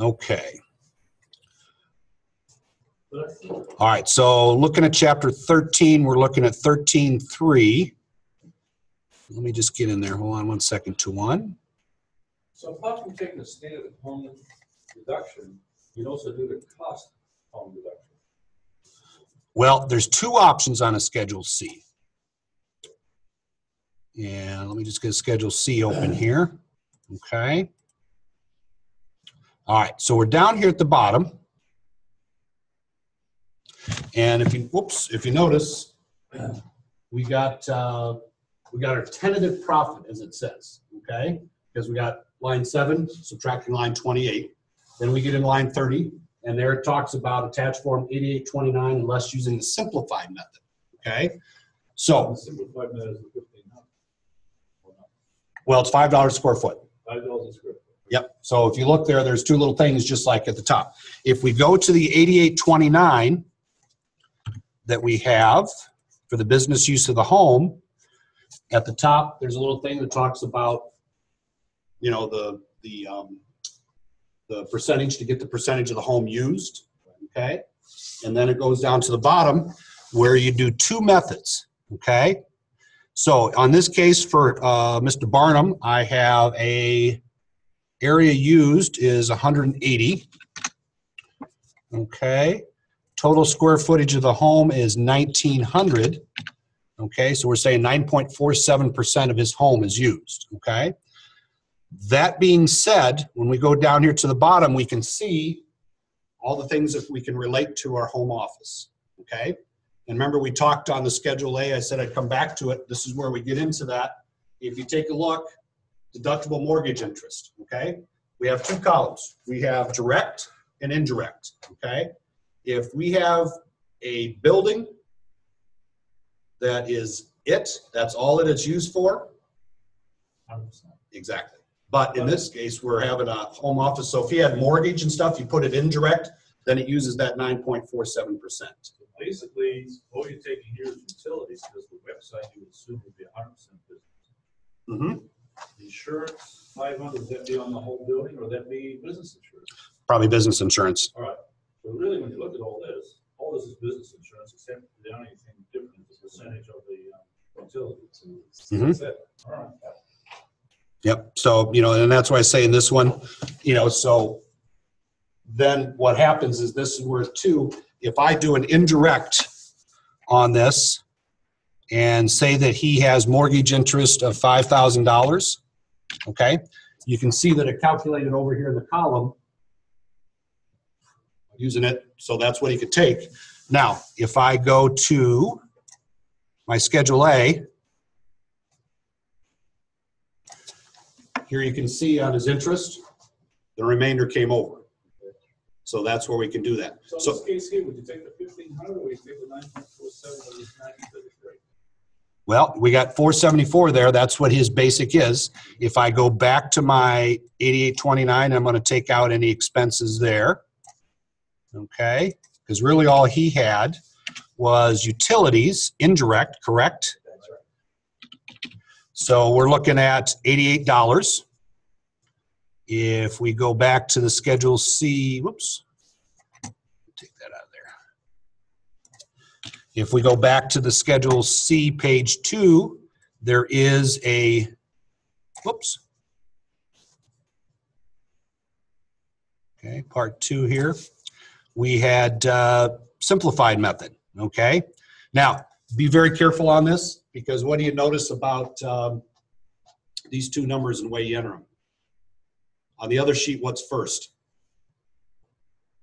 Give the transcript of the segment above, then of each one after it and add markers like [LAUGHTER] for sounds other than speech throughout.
Okay. All right, so looking at chapter 13, we're looking at 13.3. Let me just get in there. Hold on one second to one. So apart from taking the standard home deduction, you'd also do the cost home deduction. Well, there's two options on a Schedule C. And let me just get Schedule C open here. Okay. All right, so we're down here at the bottom. And if you, whoops, if you notice, we got, uh, we got our tentative profit as it says, okay? Because we got line seven subtracting line 28. Then we get in line 30, and there it talks about attached form 8829 unless using the simplified method, okay? So, The simplified method is the fifteen hundred. well, it's $5 a square foot. Five dollars a square foot. Yep. So if you look there, there's two little things just like at the top. If we go to the 8829 that we have for the business use of the home, at the top, there's a little thing that talks about, you know, the, the, um, the percentage to get the percentage of the home used, okay? And then it goes down to the bottom where you do two methods, okay? So on this case for, uh, Mr. Barnum, I have a area used is 180. Okay. Total square footage of the home is 1900. Okay, so we're saying 9.47% of his home is used. Okay. That being said, when we go down here to the bottom, we can see all the things that we can relate to our home office. Okay. And remember, we talked on the Schedule A, I said I'd come back to it. This is where we get into that. If you take a look, deductible mortgage interest, okay? We have two columns. We have direct and indirect, okay? If we have a building that is it, that's all that it's used for, Hundred percent. exactly. But in this case, we're having a home office, so if you had mortgage and stuff, you put it indirect, then it uses that nine point four seven percent. So Basically, all you're taking here is utilities, because the website you would assume would be hundred percent business. Mm-hmm. Insurance, five hundred, would that be on the whole building, or would that be business insurance? Probably business insurance. All right, so really, when you look at all this, all this is business insurance, except the only thing different is the percentage of the um, utilities. That's it. All right. Yep. So, you know, and that's why I say in this one, you know, so then what happens is this is where two, if I do an indirect on this and say that he has mortgage interest of five thousand dollars, okay, you can see that it calculated over here in the column using it, so that's what he could take. Now, if I go to my Schedule A, Here you can see on his interest, the remainder came over. So that's where we can do that. So in So, this case here, would you take the fifteen hundred, or would you take the nine point four seven, or this nineteen thirty-three? Well, we got 474 there. That's what his basic is. If I go back to my 8829, I'm going to take out any expenses there. Okay? Because really all he had was utilities, indirect, correct? That's right. So we're looking at $88. If we go back to the Schedule C, whoops, take that out of there. If we go back to the Schedule C, page two, there is a, whoops. Okay, part two here. We had uh, simplified method, okay? Now, be very careful on this because what do you notice about um, these two numbers and the way you enter them? On the other sheet, what's first?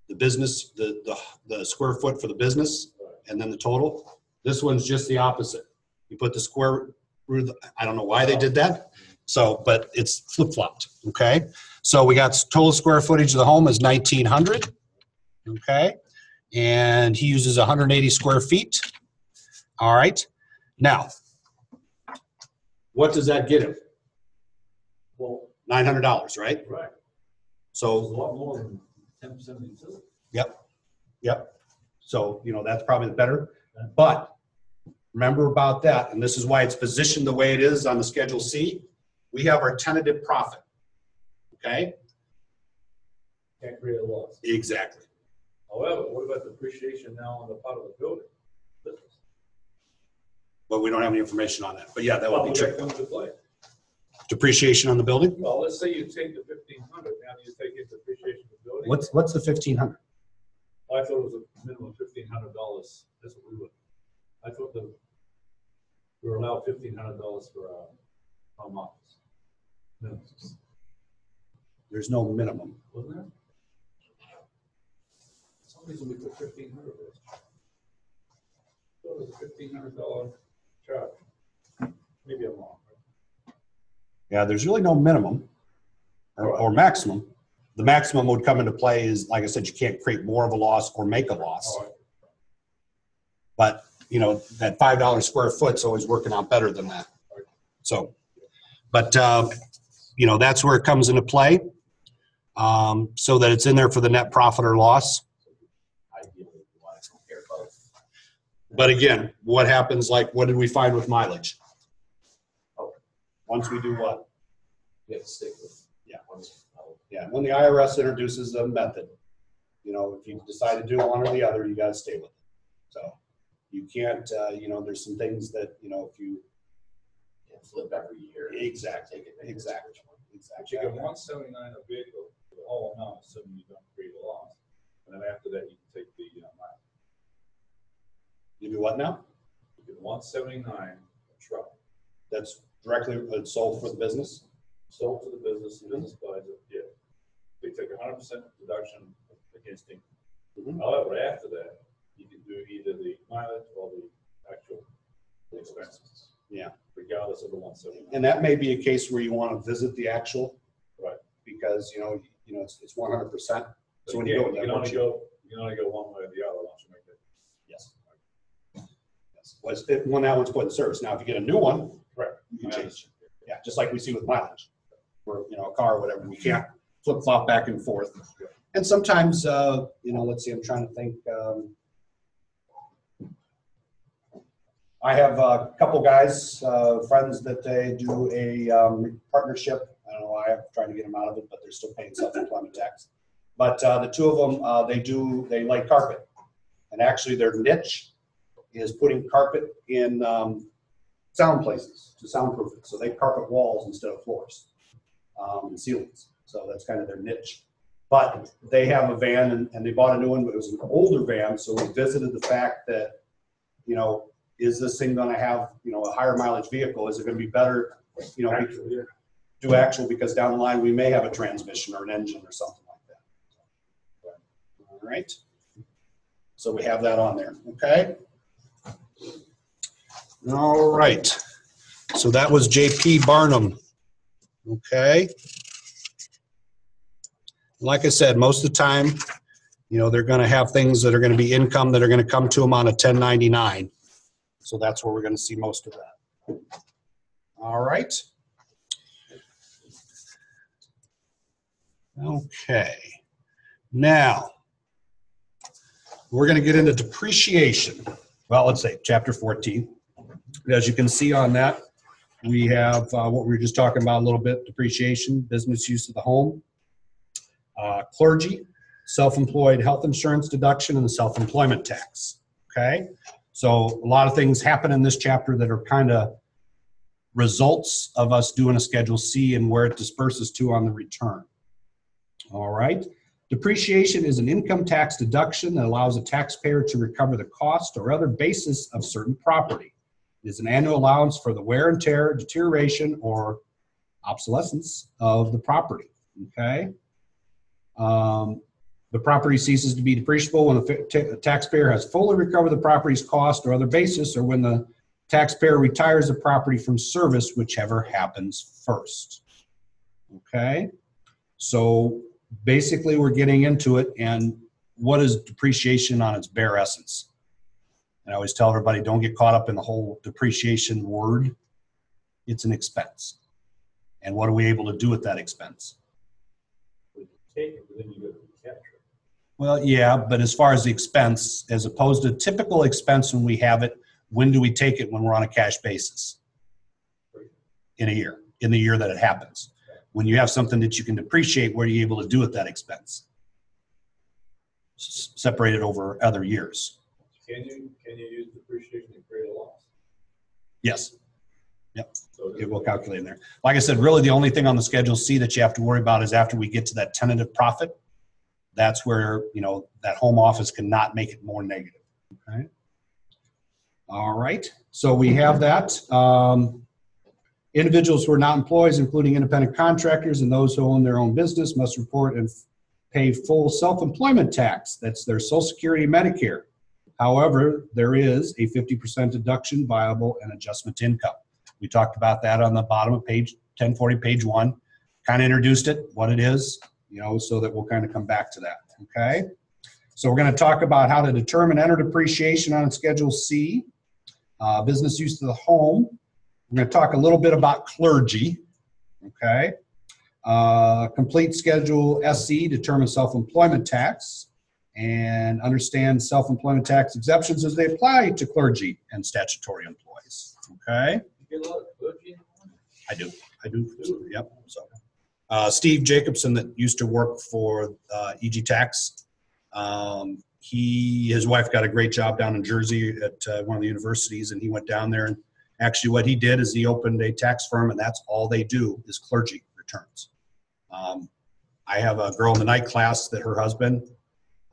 The business, the, the, the square foot for the business and then the total. This one's just the opposite. You put the square root, I don't know why they did that. So, but it's flip flopped, okay? So we got total square footage of the home is 1900, okay? And he uses 180 square feet. All right. Now, what does that get him? Well, Nine hundred dollars, right? right, there's a So, lot more than ten percent of the utility. yep, yep. So, you know, that's probably the better. But remember about that, and this is why it's positioned the way it is on the Schedule C. We have our tentative profit. Okay? Can't create a loss. Exactly. However, what about depreciation now on the part of the building? But we don't have any information on that. But yeah, that would be that true. play. Depreciation on the building? Well, let's say you take the fifteen hundred, now you take it depreciation of the building. What's, what's the fifteen hundred? I thought it was a minimum of fifteen hundred dollars, that's what we would, I thought the, we were allowed fifteen hundred dollars for our home office. No, There's no minimum. Wasn't there? Some reason we put fifteen hundred there. Thought it was a fifteen hundred dollar charge. Maybe I'm wrong. Yeah, there's really no minimum or, or maximum. The maximum would come into play is, like I said, you can't create more of a loss or make a loss. But, you know, that five dollars square foot's always working out better than that. So, but, um, you know, that's where it comes into play. Um, so that it's in there for the net profit or loss. ideally, we want to compare both. But again, what happens, like, what did we find with mileage? Once we do what? We have to stick with. Yeah. one's- Yeah, when the IRS introduces a method, you know, if you decide to do one or the other, you gotta stay with it. So you can't, uh, you know, there's some things that, you know, if you, yeah, Flip every year. Exactly, Take it. exactly. But exactly. you get one seventy-nine a vehicle for the whole amount, assuming you don't create a loss. And then after that, you can take the, uh, mile. You do what now? you get one seventy-nine a truck, That's directly uh, sold for the business? sold to the business, the business buys it, yeah. They take a hundred percent deduction against him. Mhm. However, after that, you can do either the mileage or the actual expenses. Yeah. Regardless of the one seventy-nine. And that may be a case where you wanna visit the actual. Right. Because, you know, you know, it's, it's one hundred percent. So when you go with You that can only worksheet- go, you can only go one way or the other once you make it. Yes. Yes. Was, it- when that one's put in service. Now, if you get a new one. Right. You can change. Yeah, just like we see with mileage. Or, you know, a car or whatever, we can't flip flop back and forth. And sometimes, uh, you know, let's see, I'm trying to think, um. I have a couple guys, uh, friends that they do a, um, partnership. I don't know why I'm trying to get them out of it, but they're still paying self-employment tax. But, uh, the two of them, uh, they do, they like carpet. And actually their niche is putting carpet in, um, sound places to soundproof it. So they carpet walls instead of floors um, and ceilings. So that's kind of their niche. But they have a van and, and they bought a new one, but it was an older van. So we visited the fact that, you know, is this thing going to have, you know, a higher mileage vehicle? Is it going to be better, you know, Actually, yeah. do actual because down the line we may have a transmission or an engine or something like that. All right. So we have that on there, okay? All right. So that was JP Barnum. Okay. Like I said, most of the time, you know, they're gonna have things that are gonna be income that are gonna come to them on a 1099. So that's where we're gonna see most of that. All right. Okay, now, we're gonna get into depreciation. Well, let's say, chapter 14. As you can see on that, we have uh, what we were just talking about a little bit, depreciation, business use of the home, uh, clergy, self-employed health insurance deduction, and the self-employment tax, okay? So a lot of things happen in this chapter that are kind of results of us doing a Schedule C and where it disperses to on the return. All right. Depreciation is an income tax deduction that allows a taxpayer to recover the cost or other basis of certain property. It is an annual allowance for the wear and tear, deterioration, or obsolescence of the property. Okay. Um, the property ceases to be depreciable when the the taxpayer has fully recovered the property's cost or other basis, or when the taxpayer retires the property from service, whichever happens first. Okay. So basically, we're getting into it, and what is depreciation on its bare essence? And I always tell everybody, don't get caught up in the whole depreciation word. It's an expense. And what are we able to do with that expense? We Take it, but then you recapture it. Well, yeah, but as far as the expense, as opposed to typical expense when we have it, when do we take it when we're on a cash basis? In a year, in the year that it happens. When you have something that you can depreciate, what are you able to do with that expense? s- separated over other years. Can you, can you use depreciation to create a loss? Yes, it will calculate in there. Like I said, really the only thing on the Schedule C that you have to worry about is after we get to that tentative profit, that's where, you know, that home office cannot make it more negative. Okay. All right, so we have that. Um, Individuals who are not employees, including independent contractors and those who own their own business, must report and pay full self-employment tax. That's their social security and Medicare. However, there is a 50% deduction viable and adjustment income. We talked about that on the bottom of page 1040, page one. Kind of introduced it, what it is, you know, so that we'll kind of come back to that. Okay. So we're going to talk about how to determine enter depreciation on Schedule C, uh, business use of the home. We're going to talk a little bit about clergy. Okay. Uh, complete Schedule SE, determine self-employment tax, and understand self-employment tax exemptions as they apply to clergy and statutory employees. Okay. I do. I do. Yep. So, uh, Steve Jacobson that used to work for uh, EG Tax. Um, he, his wife got a great job down in Jersey at uh, one of the universities, and he went down there. And actually, what he did is he opened a tax firm, and that's all they do is clergy returns. Um, I have a girl in the night class that her husband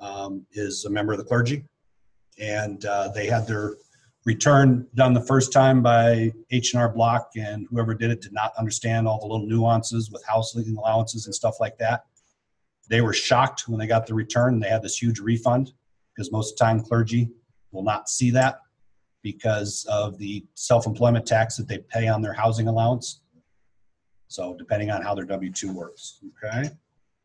um, is a member of the clergy, and uh, they had their return done the first time by H&R Block and whoever did it did not understand all the little nuances with house leasing allowances and stuff like that. They were shocked when they got the return they had this huge refund because most of the time clergy will not see that because of the self-employment tax that they pay on their housing allowance. So depending on how their W-2 works, okay?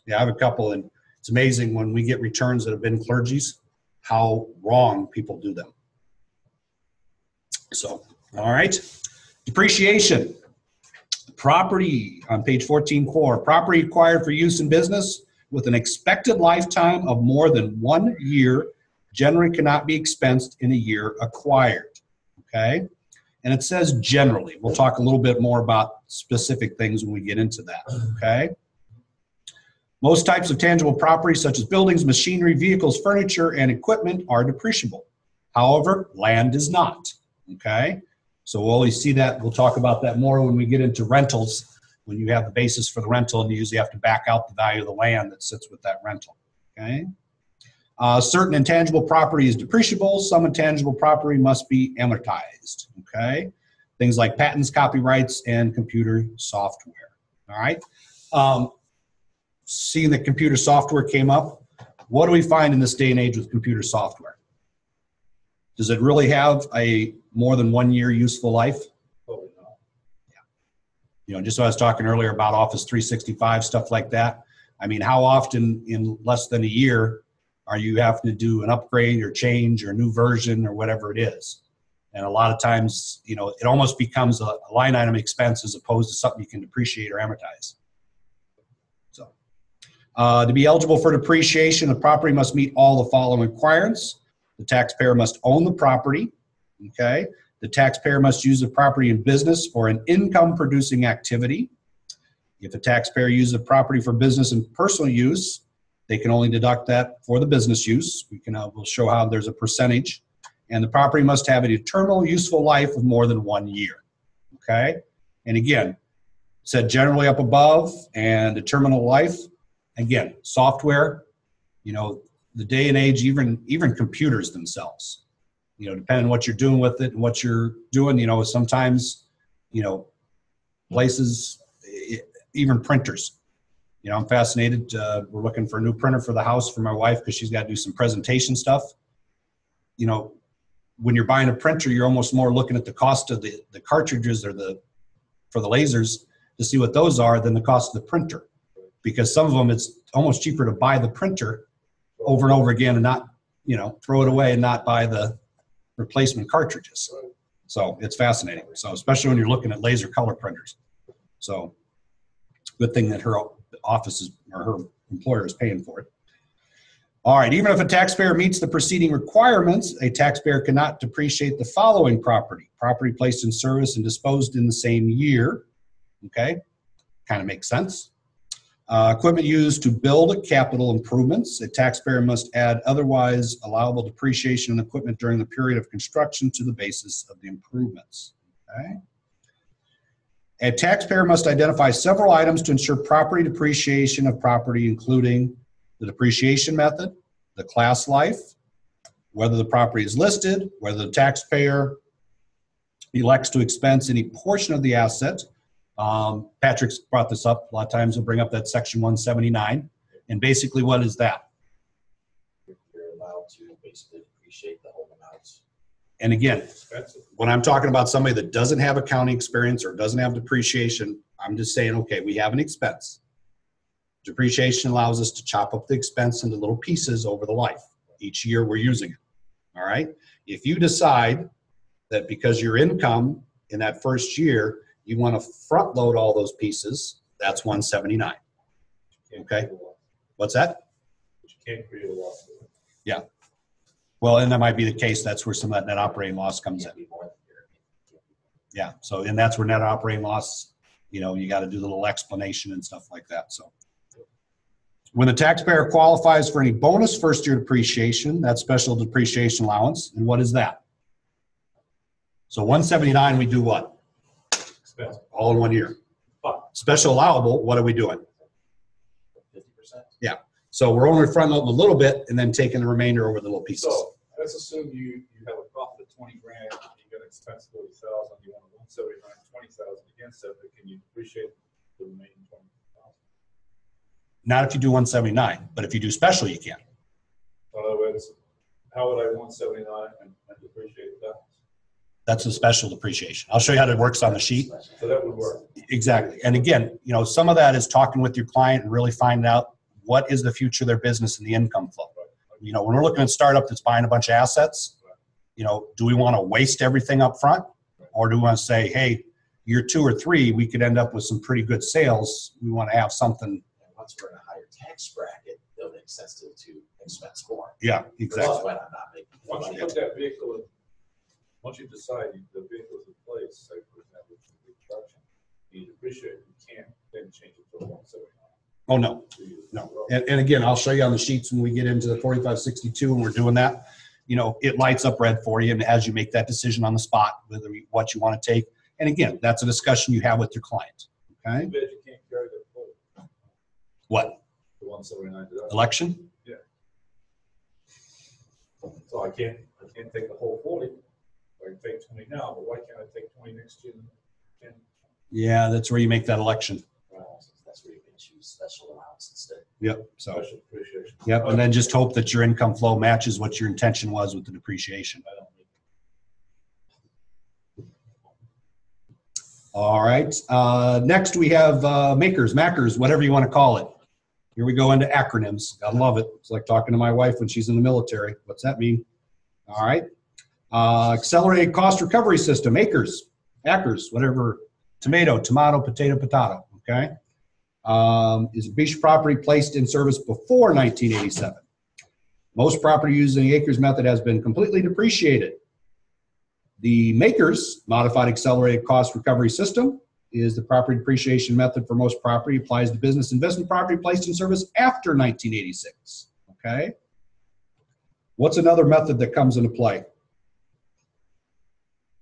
Yeah, I have a couple and it's amazing when we get returns that have been clergies, how wrong people do them. So, all right. Depreciation. Property on page 14 core. Property acquired for use in business with an expected lifetime of more than one year generally cannot be expensed in a year acquired. Okay? And it says generally. We'll talk a little bit more about specific things when we get into that. Okay? Most types of tangible property, such as buildings, machinery, vehicles, furniture, and equipment, are depreciable. However, land is not. Okay? So we'll always see that. We'll talk about that more when we get into rentals. When you have the basis for the rental, and you usually have to back out the value of the land that sits with that rental. Okay? Uh, certain intangible property is depreciable. Some intangible property must be amortized. Okay? Things like patents, copyrights, and computer software. All right? Um, seeing that computer software came up, what do we find in this day and age with computer software? Does it really have a more than one year useful life? Probably not. You know, just so I was talking earlier about Office 365, stuff like that. I mean, how often in less than a year are you having to do an upgrade or change or new version or whatever it is? And a lot of times, you know, it almost becomes a line item expense as opposed to something you can depreciate or amortize. So, uh, to be eligible for depreciation, the property must meet all the following requirements. The taxpayer must own the property. Okay. The taxpayer must use the property in business or an income producing activity. If a taxpayer uses the property for business and personal use, they can only deduct that for the business use. We can, uh, we'll show how there's a percentage. And the property must have an eternal useful life of more than one year. Okay. And again, said generally up above and the terminal life. Again, software, you know, the day and age, even even computers themselves. You know, depending on what you're doing with it and what you're doing, you know, sometimes, you know, places, even printers. You know, I'm fascinated. Uh, we're looking for a new printer for the house for my wife because she's got to do some presentation stuff. You know, when you're buying a printer, you're almost more looking at the cost of the, the cartridges or the for the lasers to see what those are than the cost of the printer. Because some of them, it's almost cheaper to buy the printer over and over again and not, you know, throw it away and not buy the replacement cartridges. So it's fascinating. So especially when you're looking at laser color printers. So good thing that her office is or her employer is paying for it. All right, even if a taxpayer meets the preceding requirements, a taxpayer cannot depreciate the following property. Property placed in service and disposed in the same year. Okay, kind of makes sense. Uh, equipment used to build capital improvements. A taxpayer must add otherwise allowable depreciation in equipment during the period of construction to the basis of the improvements. Okay? A taxpayer must identify several items to ensure property depreciation of property, including the depreciation method, the class life, whether the property is listed, whether the taxpayer elects to expense any portion of the asset. Um, Patrick's brought this up. A lot of times we'll bring up that section 179. And basically, what is that? You're allowed to basically depreciate the whole amount. And again, Expensive. when I'm talking about somebody that doesn't have accounting experience or doesn't have depreciation, I'm just saying, okay, we have an expense. Depreciation allows us to chop up the expense into little pieces over the life. Each year we're using it. All right. If you decide that because your income in that first year, you want to front load all those pieces, that's 179. Okay. create a loss. What's that? You can't create a loss. Yeah. Well, and that might be the case. That's where some of that net operating loss comes in. Can't be more than your- Yeah, so, and that's where net operating loss, you know, you got to do the little explanation and stuff like that, so. When the taxpayer qualifies for any bonus first-year depreciation, that's special depreciation allowance, and what is that? So one seventy-nine, we do what? All in one year. But Special allowable, what are we doing? Fifty percent? Yeah. So we're only front loading a little bit and then taking the remainder over the little pieces. So, let's assume you, you have a profit of twenty grand, you get an expense forty thousand, you want a one seventy-nine, twenty thousand against it, but can you depreciate the remaining twenty thousand? Not if you do one seventy-nine, but if you do special, you can. In other words, how would I one seventy-nine and, and depreciate that? That's a special depreciation. I'll show you how it works on the sheet. So that would work. Exactly. And again, you know, some of that is talking with your client and really finding out what is the future of their business and the income flow. You know, when we're looking at a startup that's buying a bunch of assets, you know, do we want to waste everything up front? Or do we want to say, hey, year two or three, we could end up with some pretty good sales. We want to have something. And once we're in a higher tax bracket, it'll make sense to, to expense more. Yeah, exactly. Versus when I'm not making. Once you money. put that vehicle in, once you decide the vehicle's in place, say for example, it's a construction, you depreciate, you can't then change it to one seventy-nine. Oh, no, no. And, and again, I'll show you on the sheets when we get into the 4562 and we're doing that. You know, it lights up red for you and as you make that decision on the spot, whether you- what you want to take. And again, that's a discussion you have with your client. Okay? Too bad you can't carry that forward, What? the one seventy-nine. Election? So I can't, I can't take the whole forty, I can take twenty now, but why can't I take twenty next year? Yeah, that's where you make that election. Well, That's where you can choose special allowance instead. Yep. So, Special depreciation. yep. And then just hope that your income flow matches what your intention was with the depreciation. I don't need- All right. Uh, next, we have uh, makers, mackers, whatever you want to call it. Here we go into acronyms. I love it. It's like talking to my wife when she's in the military. What's that mean? All right. Uh, accelerated cost recovery system, ACRS, ACRS, whatever. Tomato, tomato, potato, potato. Okay. Um, is a of property placed in service before 1987? Most property using the ACRS method has been completely depreciated. The MACRS modified accelerated cost recovery system is the property depreciation method for most property applies to business investment property placed in service after 1986. Okay. What's another method that comes into play?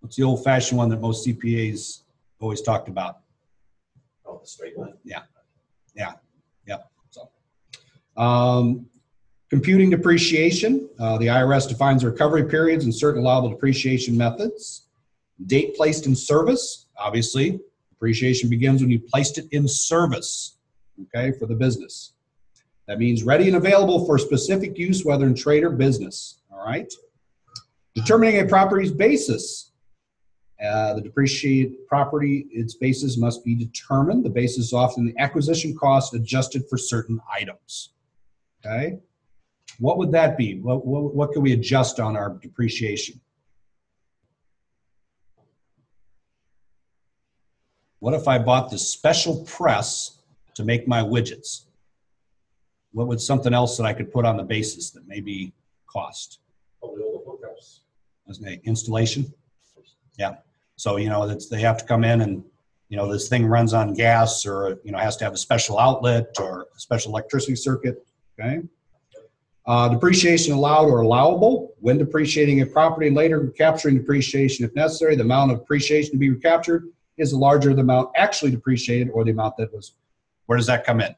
What's the old fashioned one that most CPAs always talked about? Oh, the straight line. Yeah, yeah, Um, computing depreciation, uh, the IRS defines recovery periods and certain allowable depreciation methods. Date placed in service, obviously, depreciation begins when you placed it in service, okay, for the business. That means ready and available for specific use, whether in trade or business, all right? Determining a property's basis. Uh, the depreciated property, its basis must be determined. The basis is often the acquisition cost adjusted for certain items. Okay? What would that be? What, what, what can we adjust on our depreciation? What if I bought this special press to make my widgets? What would something else that I could put on the basis that maybe cost? Probably all the hookups. Installation? Yeah. So, you know, that's, they have to come in and you know, this thing runs on gas or, you know, has to have a special outlet or a special electricity circuit, okay? Uh, depreciation allowed or allowable, when depreciating a property and later recapturing depreciation if necessary, the amount of depreciation to be recaptured is the larger the amount actually depreciated or the amount that was, where does that come in?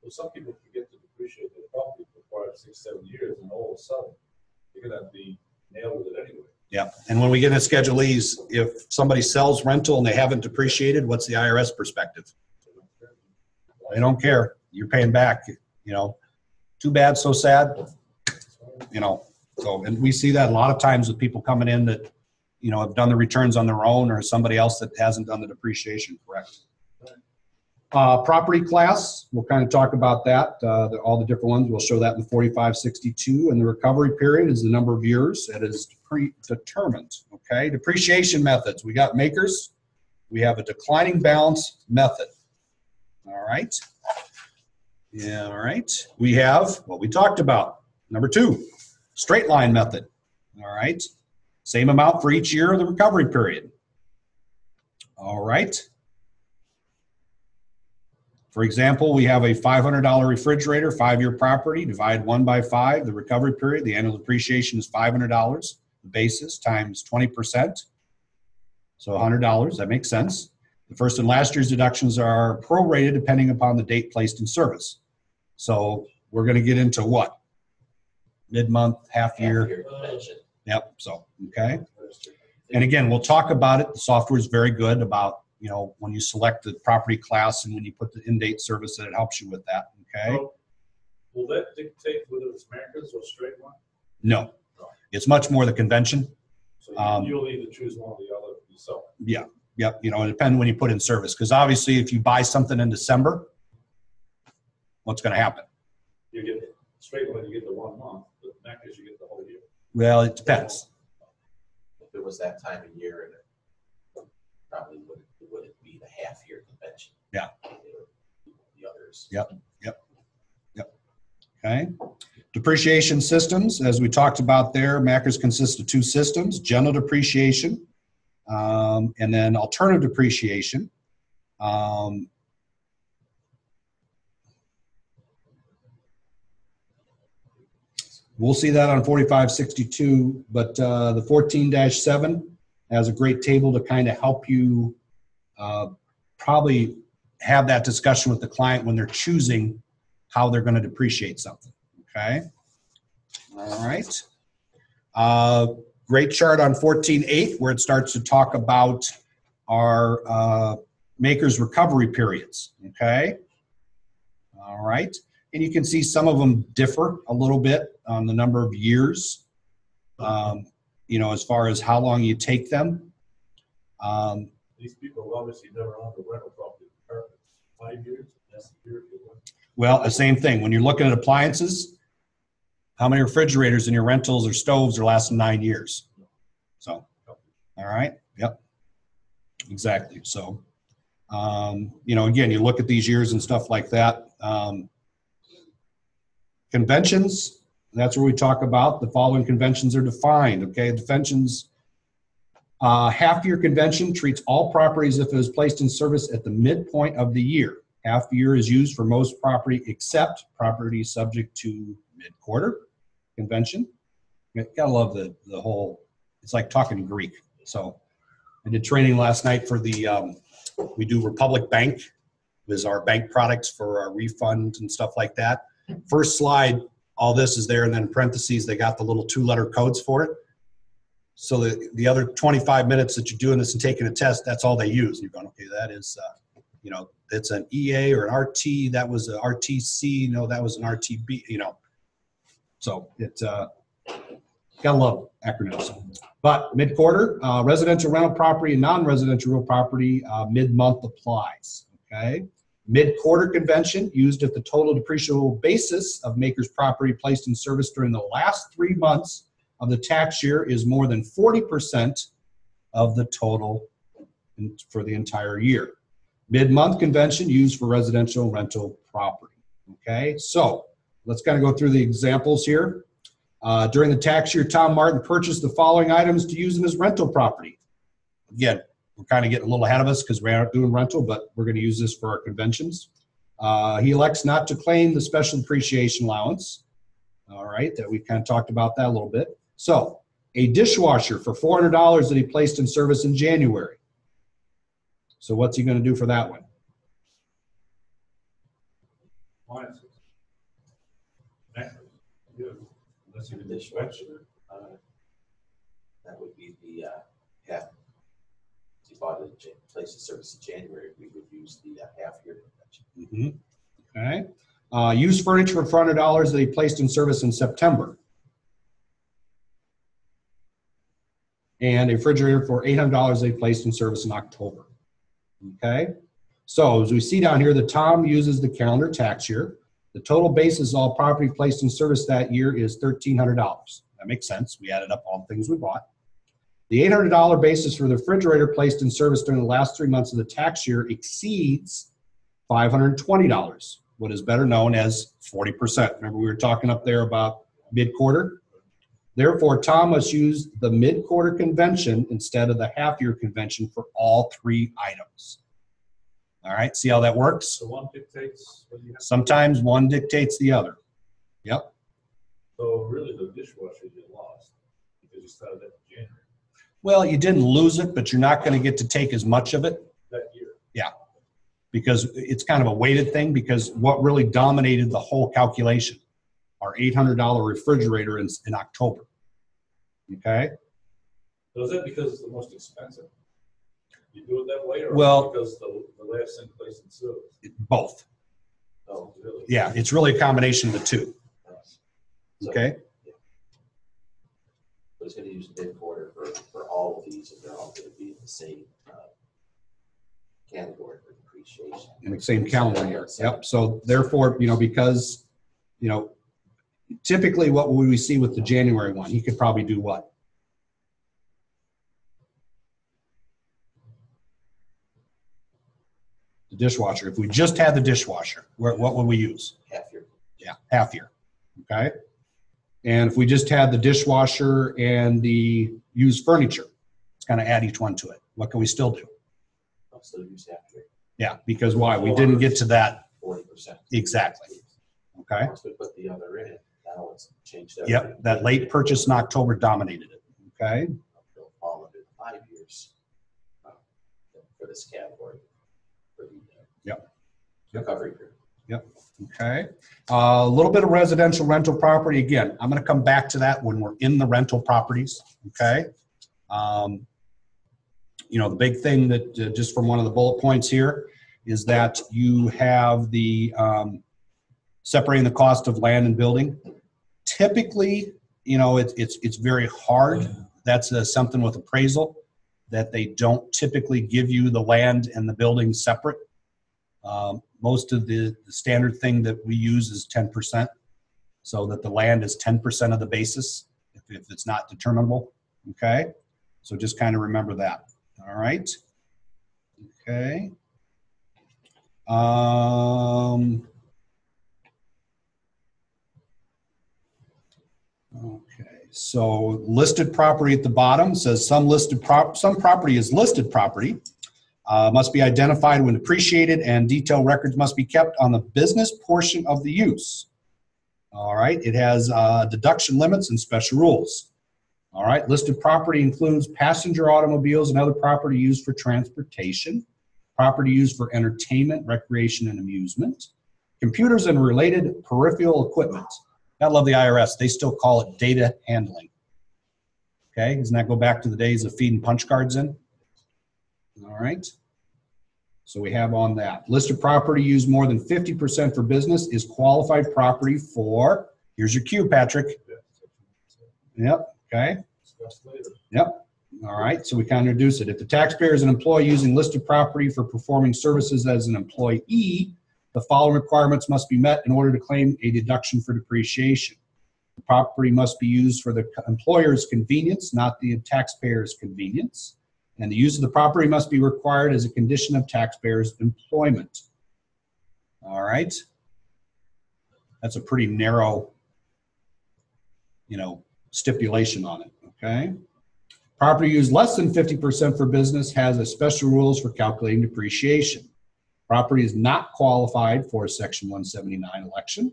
Well, some people forget to depreciate their property for five, six, seven years, and all of a sudden, you're gonna be nailed with it anyway. Yeah, and when we get into Schedule E's, if somebody sells rental and they haven't depreciated, what's the IRS perspective? They don't care. You're paying back, you know. Too bad, so sad, you know. So, and we see that a lot of times with people coming in that, you know, have done the returns on their own or somebody else that hasn't done the depreciation correct. Uh, property class, we'll kind of talk about that, uh, the- all the different ones. We'll show that in forty-five sixty-two. And the recovery period is the number of years that is predetermined, okay? Depreciation methods, we got MACRS. We have a declining balance method. All right. Yeah, all right. We have what we talked about. Number two, straight line method. All right. Same amount for each year of the recovery period. All right. For example, we have a $500 refrigerator, five-year property, divide one by five, the recovery period, the annual depreciation is $500. The basis times 20%. So $100, that makes sense. The first and last year's deductions are prorated depending upon the date placed in service. So we're going to get into what? Mid-month, half-year? Half-year. Yep, so, okay. And again, we'll talk about it. The software is very good about, you know, when you select the property class and when you put the in-date service, that it helps you with that, okay? So, Will that dictate whether it's Americans or straight line? No, it's much more the convention. So you- Um, you'll either choose one or the other yourself. Yeah, yep, you know, it depends when you put in service, because obviously if you buy something in December, what's going to happen? You get, straight line, you get the one month, but MACRS, you get the whole year. Well, it depends. If it was that time of year, and it probably would, would the half-year convention? Yeah. The others. Yep. Yep, yep. Okay. Depreciation systems, as we talked about there, MACRS consists of two systems, general depreciation, um, and then alternative depreciation. Um, We'll see that on forty-five sixty-two, but uh, the fourteen seven has a great table to kind of help you uh, probably have that discussion with the client when they're choosing how they're going to depreciate something. Okay. All right. Uh, great chart on 14.8 where it starts to talk about our uh, MACRS recovery periods. Okay. All right. And you can see some of them differ a little bit on the number of years, um, you know, as far as how long you take them. Um, These people obviously never owned a rental property. Five years, that's the. Well, the same thing. When you're looking at appliances, how many refrigerators in your rentals or stoves are lasting nine years? So, all right, yep, exactly. So, um, you know, again, you look at these years and stuff like that. Um, conventions, that's where we talk about the following conventions are defined. Okay, conventions. Uh, half-year convention treats all properties if it is placed in service at the midpoint of the year. Half year is used for most property except property subject to mid-quarter convention. You Gotta love the, the whole, it's like talking Greek. So I did training last night for the, um, we do Republic Bank is our bank products for our refund and stuff like that. First slide, all this is there and then parentheses, they got the little two-letter codes for it. So the, the other 25 minutes that you're doing this and taking a test, that's all they use. You're going, okay, that is, uh, you know, it's an EA or an RT, that was a RTC, no, that was an RTB, you know. So it, uh, gotta love acronyms. But mid-quarter, uh, residential rental property and non-residential real property, uh, mid-month applies, okay? Mid-quarter convention used if the total depreciable basis of MACRS property placed in service during the last three months of the tax year is more than 40% of the total for the entire year. Mid-month convention used for residential rental property. Okay, so let's kind of go through the examples here. Uh, during the tax year, Tom Martin purchased the following items to use in his rental property. Again, we're kind of getting a little ahead of us because we aren't doing rental, but we're going to use this for our conventions. Uh, he elects not to claim the special depreciation allowance. All right, that we kind of talked about that a little bit. So, a dishwasher for four hundred dollars that he placed in service in January. So, what's he going to do for that one? Minus. Next, yeah, Unless you can dispatch it. Uh, That would be the, uh, half. If you bought it, in place of service in January, we would use the uh, half year convention. Mhm. Okay. Uh, used furniture for four hundred dollars that he placed in service in September. And a refrigerator for eight hundred dollars they placed in service in October. Okay. So as we see down here, the Tom uses the calendar tax year. The total basis of all property placed in service that year is thirteen hundred dollars. That makes sense. We added up all the things we bought. The eight hundred dollar basis for the refrigerator placed in service during the last three months of the tax year exceeds $520, what is better known as 40%. Remember, we were talking up there about mid-quarter? Therefore, Tom must use the mid-quarter convention instead of the half-year convention for all three items. All right, see how that works? So one dictates what you have. Sometimes one dictates the other. Yep. So really the dishwasher you lost because you started that in January, Well, you didn't lose it, but you're not going to get to take as much of it that year. Yeah, because it's kind of a weighted thing because what really dominated the whole calculation our $800 refrigerator in, in october. Okay? So is that because it's the most expensive? You do it that way or Well- because the, the last thing placed in service? both. Oh, really? yeah it's really a combination of the two. So- okay? So it's gonna use mid quarter for, for all of these, and they're all gonna be in the same, uh, category for depreciation. in the same calendar year. Yep so therefore you know because you know typically what would we see with the january one he could probably do what the dishwasher if we just had the dishwasher what would we use Half year. Yeah, half year. Okay. And if we just had the dishwasher and the used furniture, it's kind of add each one to it. What can we still do? I'll still use half year, Yeah, because why? We didn't get to that forty percent. exactly. Okay. Once we put the other in, now it's changed. Yep, that late purchase in October dominated it. Okay. They'll fall under five years uh, for this category. for the, uh, Yep. Recovery period. Okay. Uh, A little bit of residential rental property. Again, I'm going to come back to that when we're in the rental properties. Okay. Um, you know, the big thing that, uh, just from one of the bullet points here, is that you have the um, separating the cost of land and building. Typically, you know, it's it's it's very hard. That's uh, something with appraisal that they don't typically give you the land and the building separate. Um, most of the, the standard thing that we use is 10%, so that the land is 10% of the basis if, if it's not determinable. Okay, so just kind of remember that. All right. Okay. Um, okay, so listed property at the bottom says some listed prop, some property is listed property uh, must be identified when depreciated and detailed records must be kept on the business portion of the use. All right, it has uh, deduction limits and special rules. All right, listed property includes passenger automobiles and other property used for transportation, property used for entertainment, recreation, and amusement, computers and related peripheral equipment. I love the IRS. They still call it data handling. Okay, doesn't that go back to the days of feeding punch cards in? All right. So we have on that. Listed property used more than 50% for business is qualified property for, here's your cue, Patrick. Yep, okay. Yep. All right, so we kind of introduce it. If the taxpayer is an employee using listed property for performing services as an employee, the following requirements must be met in order to claim a deduction for depreciation. The property must be used for the employer's convenience, not the taxpayer's convenience. And the use of the property must be required as a condition of taxpayer's employment. All right? That's a pretty narrow, you know, stipulation on it, okay? Property used less than 50% for business has a special rules for calculating depreciation. Property is not qualified for a Section 179 election.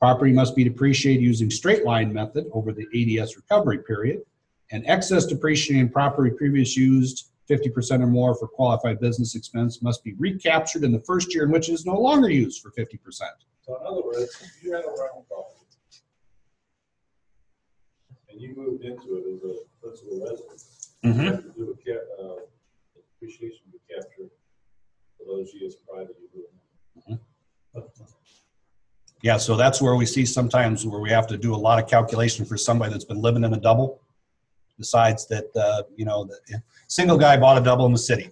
Property must be depreciated using straight line method over the ADS recovery period. And excess depreciating property previously used 50% or more for qualified business expense must be recaptured in the first year in which it is no longer used for 50%. So in other words, if you had a rental property and you moved into it as a principal resident, you have to do a ca- uh, depreciation recapture those years prior to you moving. Yeah, so that's where we see sometimes where we have to do a lot of calculation for somebody that's been living in a double. Decides that, uh, you know, the single guy bought a double in the city.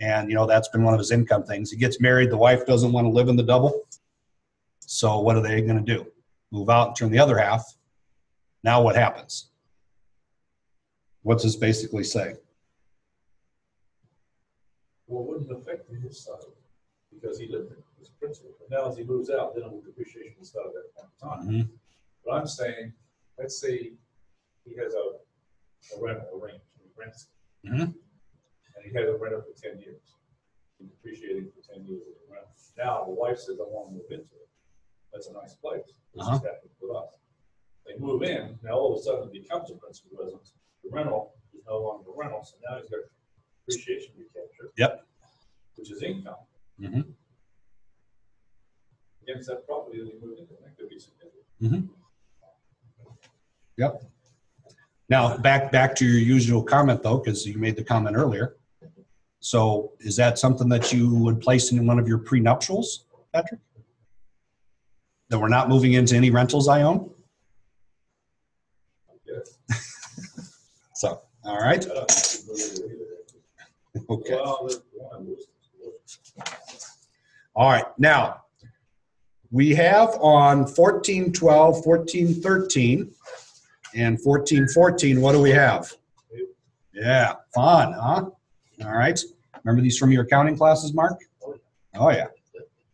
And, you know, that's been one of his income things. He gets married, the wife doesn't want to live in the double. So what are they going to do? Move out and turn the other half. Now what happens? What's this basically say? Well, wouldn't affect his side because he lived in his principal. But now as he moves out, then the depreciation will start at that point in time. Mhm. But I'm saying, let's say he has a, a rental arrangement, he rents. it. Mhm. And he had it rented for ten years. He depreciated for ten years of the rent. Now the wife says, I want to move into it. That's a nice place. This Uh-huh. is happening with us. They move in, now all of a sudden it becomes a principal residence. The rental is no longer a rental, so now he's got depreciation recapture. Yep. Which is income. Mhm. Against that property that he moved into, that could be significant. Mhm. Yep. Now, back, back to your usual comment though, because you made the comment earlier. So is that something that you would place in one of your prenuptials, Patrick? That we're not moving into any rentals I own? Yes. [LAUGHS] So, all right, I don't [LAUGHS] think he moved into it either. okay. Well, there's one was- All right, now, we have on 14, 12, 14, 13, and 14, 14, what do we have? Yeah, fun, huh? All right. Remember these from your accounting classes, Mark? Oh, yeah.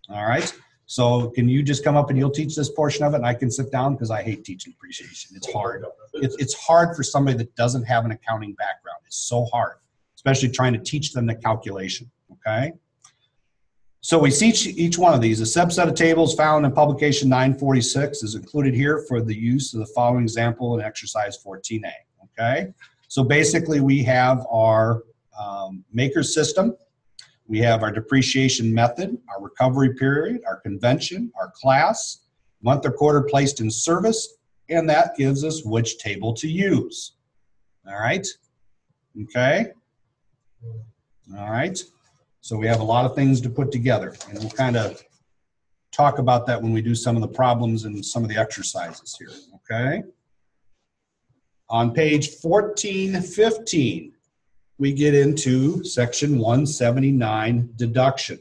All right. So can you just come up and you'll teach this portion of it and I can sit down because I hate teaching appreciation. It's hard. It's, it's hard for somebody that doesn't have an accounting background. It's so hard, especially trying to teach them the calculation. Okay. So we see each, one of these. A subset of tables found in publication 946 is included here for the use of the following example in exercise 14A. Okay. So basically, we have our um, MACRS system, we have our depreciation method, our recovery period, our convention, our class, month or quarter placed in service, and that gives us which table to use. All right? Okay? All right? So we have a lot of things to put together, and we'll kind of talk about that when we do some of the problems and some of the exercises here. Okay? On page 1415, we get into section 179 deduction.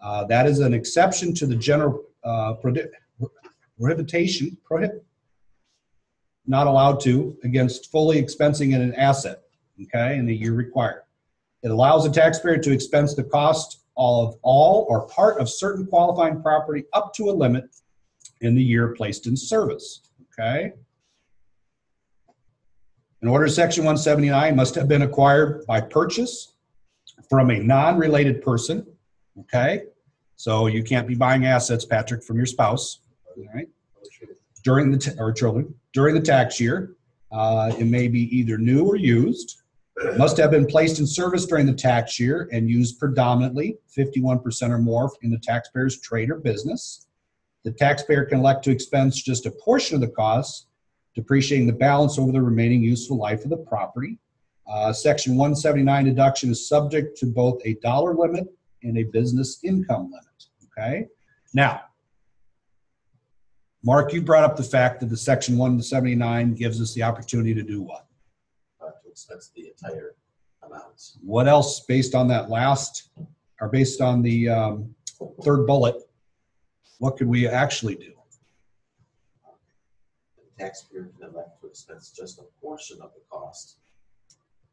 Uh, that is an exception to the general uh, prohibition, prohib, not allowed to, against fully expensing in an asset, okay, in the year required. It allows a taxpayer to expense the cost of all or part of certain qualifying property up to a limit in the year placed in service, okay? In order, section 179 must have been acquired by purchase from a non-related person, okay? So you can't be buying assets, Patrick, from your spouse, all right? During the, or children, during the tax year. Uh, It may be either new or used. Must have been placed in service during the tax year and used predominantly 51% or more in the taxpayer's trade or business. The taxpayer can elect to expense just a portion of the cost depreciating the balance over the remaining useful life of the property. Uh, Section 179 deduction is subject to both a dollar limit and a business income limit. Okay? Now, Mark, you brought up the fact that the Section 179 gives us the opportunity to do what? Expense the entire amount. What else, based on that last, or based on the um, third bullet, what could we actually do? The taxpayer can elect to expense just a portion of the cost.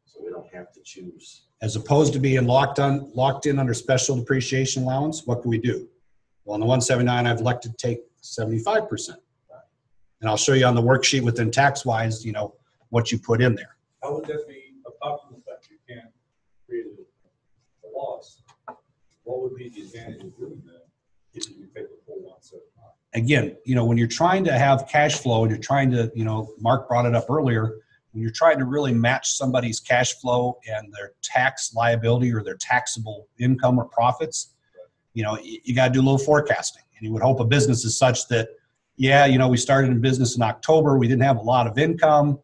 So we don't have to choose. As opposed to being locked on, locked in under special depreciation allowance, what can we do? Well, in the 179, I've elected to take 75%. And I'll show you on the worksheet within TaxWise, you know, what you put in there. How would that be, apart from the fact you can't create a- a loss? What would be the advantage of doing that if you the full one seventy-nine? again, you know, when you're trying to have cash flow and you're trying to, you know, Mark brought it up earlier, when you're trying to really match somebody's cash flow and their tax liability or their taxable income or profits, you know, you, you got to do a little forecasting. And you would hope a business is such that, yeah, you know, we started in business in October, we didn't have a lot of income,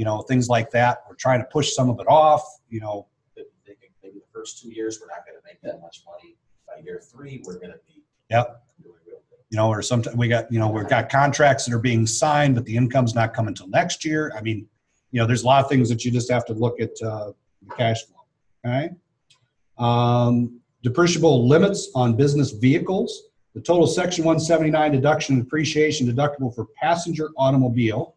you know, things like that. We're trying to push some of it off, you know, maybe the first two years, we're not gonna make that much money. By year three, we're gonna be. Yep. Doing real good. you know, or sometimes we got, you know, we've got contracts that are being signed, but the income's not coming until next year. I mean, you know, there's a lot of things that you just have to look at uh, the cash flow. Okay. Um, depreciable limits on business vehicles. The total section 179 deduction and depreciation deductible for passenger automobile.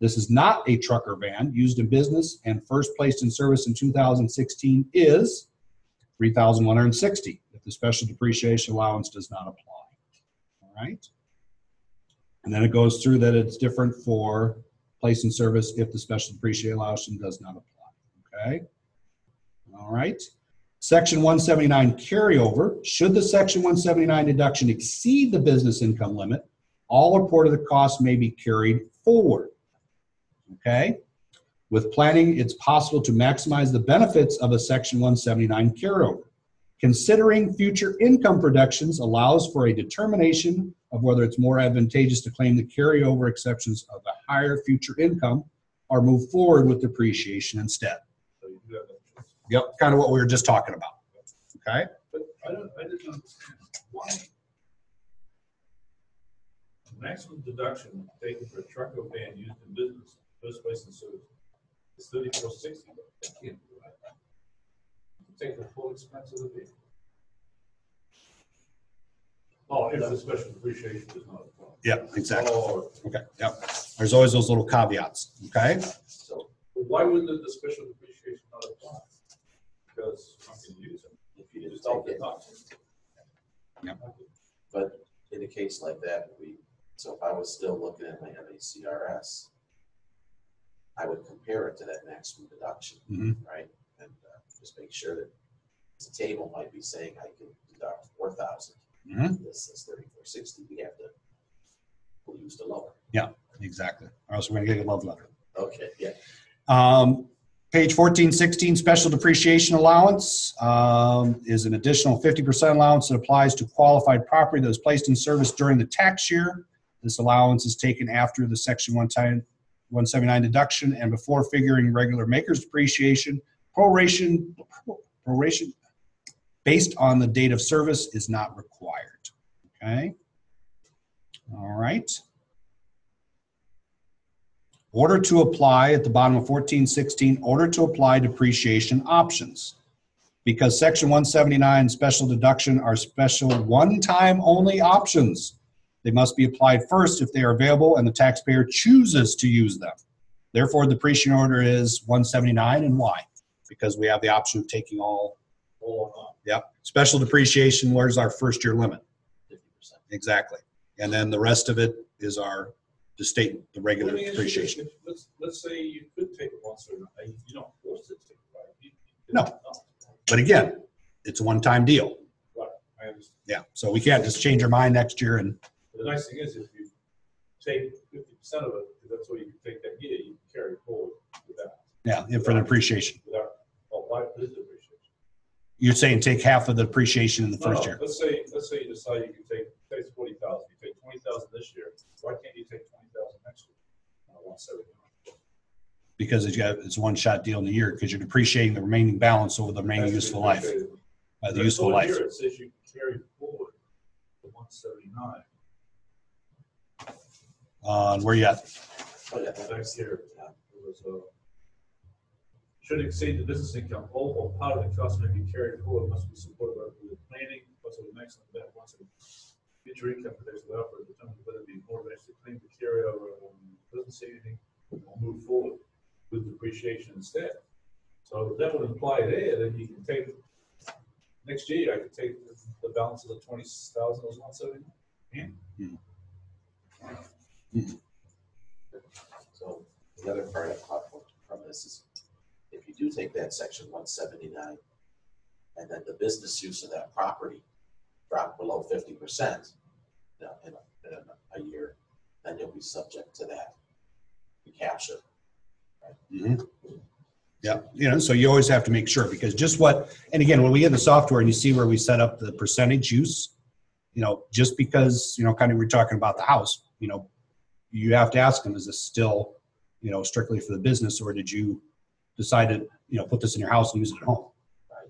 This is not a trucker van used in business and first placed in service in 2016 is 3,160 if the special depreciation allowance does not apply. All right. And then it goes through that it's different for place in service if the special depreciation allowance does not apply. Okay. All right. Section 179 carryover. Should the section 179 deduction exceed the business income limit, all reported costs may be carried forward. Okay. With planning, it's possible to maximize the benefits of a section 179 carryover. Considering future income projections allows for a determination of whether it's more advantageous to claim the carryover exceptions of a higher future income or move forward with depreciation instead. So you do have that choice. Yep, kind of what we were just talking about. Okay? But I don't, I didn't understand why. the Maximum deduction taken for a truck or van used in business, first place in service, It's thirty-four sixty, but that can't be right. Take the full expense of the vehicle. Oh, if the special depreciation does not apply. Yeah, exactly. Oh, Okay, yep. There's always those little caveats, okay? So why wouldn't the special depreciation not apply? Because I'm gonna use it. if you Just didn't out take it, box. Yep. but in a case like that, we, so if I was still looking at my MACRS, I would compare it to that maximum deduction, Mhm. right? And uh, just make sure that the table might be saying I can deduct four thousand. Mhm. This is thirty-four sixty, we have to, we'll use the lower. Yeah, exactly. Or else we're gonna get a love letter. Okay, yeah, Um, page fourteen sixteen, special depreciation allowance, um, is an additional fifty percent allowance that applies to qualified property that was placed in service during the tax year. This allowance is taken after the section one time, one seventy-nine deduction and before figuring regular MACRS depreciation. Proration, proration, based on the date of service is not required. Okay? All right. Order to apply at the bottom of fourteen sixteen, order to apply depreciation options. Because section one seventy-nine special deduction are special one-time only options. They must be applied first if they are available and the taxpayer chooses to use them. Therefore, the depreciation order is one seventy-nine and why? Because we have the option of taking all, All or not. yep. Special depreciation, where's our first-year limit? fifty percent. Exactly. And then the rest of it is our, the state, the regular Let me ask you this, depreciation. if- Let's, let's say you could take it once or not, you don't force it to, right? You- you- No. But again, it's a one-time deal. Right, I understand. Yeah, so we can't just change our mind next year and, But The nice thing is if you take fifty percent of it, because that's what you can take that year, you can carry forward without, yeah, and for the appreciation. without, oh, why, this is depreciation. You're saying take half of the appreciation in the No, no, first year. Let's say, let's say you decide you can take, take forty thousand, you take twenty thousand this year, why can't you take twenty thousand next year? Uh, one seventy-nine. Because it's got, it's one-shot deal in the year because you're depreciating the remaining balance over the remaining useful life, uh, the useful life. Here it says you can carry forward the one seventy-nine. Uh, where you at? Oh, yeah, Back here, it was, uh, should exceed the business income, all or part of the cost may be carried forward, must be supported by the planning, plus the maximum that once a future income projected without for determine whether it be more or less to claim to carry over, um, doesn't say anything, or move forward with depreciation instead. So that would imply there that you can take, next year, I could take the balance of the twenty thousand as one seventy. So the other part I caught from- from this is if you do take that section one seventy-nine, and then the business use of that property drop below fifty percent in, a- in a year, then you'll be subject to that recapture. Mhm. Yeah, you know, so you always have to make sure because just what, and again, when we get the software and you see where we set up the percentage use, you know, just because, you know, kind of we're talking about the house, you know, you have to ask them, is this still, you know, strictly for the business or did you decide to, you know, put this in your house and use it at home? Right?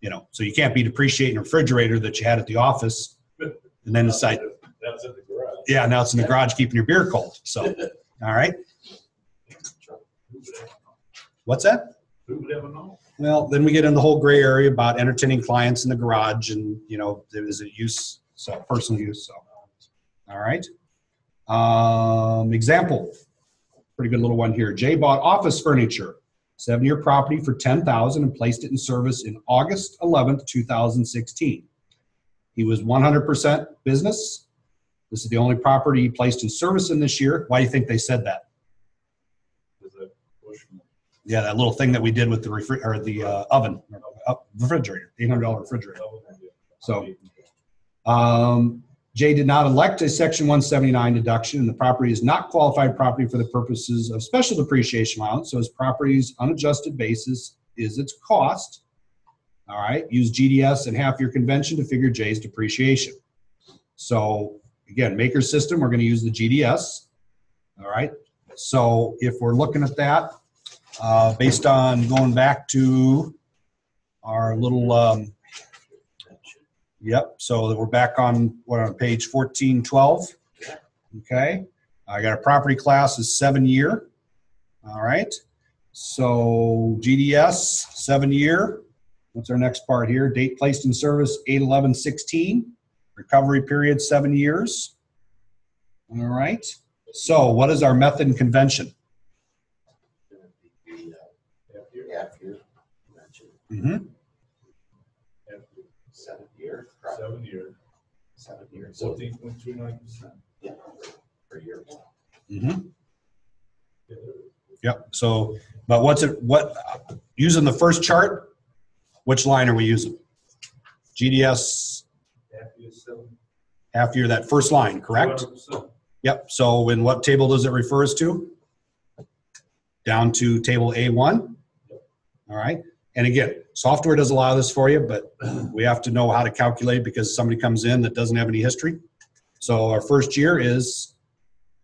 You know, so you can't be depreciating a refrigerator that you had at the office and then decide, That's in the garage. yeah, now it's in the garage keeping your beer cold. So, [LAUGHS] all right. Who would ever know? What's that? Who would ever know? Well, then we get in the whole gray area about entertaining clients in the garage and, you know, there is a use, so personal use, so. All right. Um, example, pretty good little one here. Jay bought office furniture, seven-year property for ten thousand and placed it in service in August eleventh, two thousand sixteen. He was one hundred percent business. This is the only property he placed in service in this year. Why do you think they said that? There's a bush. Yeah, that little thing that we did with the refri, or the uh, oven, uh, refrigerator, eight hundred dollar refrigerator. So- Um, Jay did not elect a section one seventy-nine deduction, and the property is not qualified property for the purposes of special depreciation allowance, so his property's unadjusted basis is its cost. All right, use GDS and half your convention to figure Jay's depreciation. So again, MACRS system, we're gonna use the GDS. All right, so if we're looking at that, uh, based on going back to our little, um, Yep, so we're back on, what, on page fourteen twelve? Okay, I got a property class is seven year. All right, so GDS, seven year. What's our next part here? Date placed in service, eight eleven sixteen. Recovery period, seven years. All right, so what is our method and convention? Gonna mm-hmm be the, uh, Half year, half year convention, Mm-hmm. half year, seven year, right, seven year, seven years, so, fourteen point two nine percent. yeah, per year. Mm-hmm. Yep, so, but what's it, what, using the first chart, which line are we using? GDS Half year, seven. half year, that first line, correct? 200%. Yep, so in what table does it refer us to? Down to table A1? All right, and again, software does a lot of this for you, but [CLEARS THROAT] we have to know how to calculate because somebody comes in that doesn't have any history. So our first year is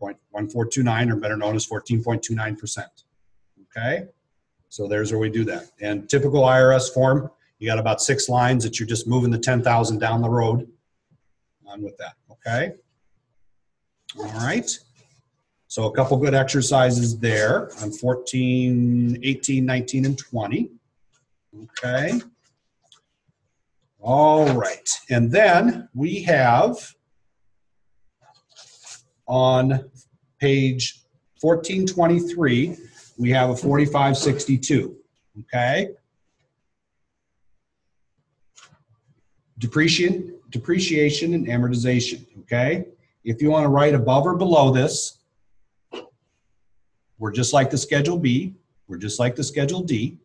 0.1429, or better known as 14.29%. Okay, so there's where we do that. And typical IRS form, you got about six lines that you're just moving the 10,000 down the road on with that, okay? All right. So a couple good exercises there on 14, 18, 19, and 20. Okay. All right. And then we have on page 1423, we have a 4562. Okay. Depreciation, depreciation and amortization. Okay. If you want to write above or below this, we're just like the Schedule B, we're just like the Schedule D.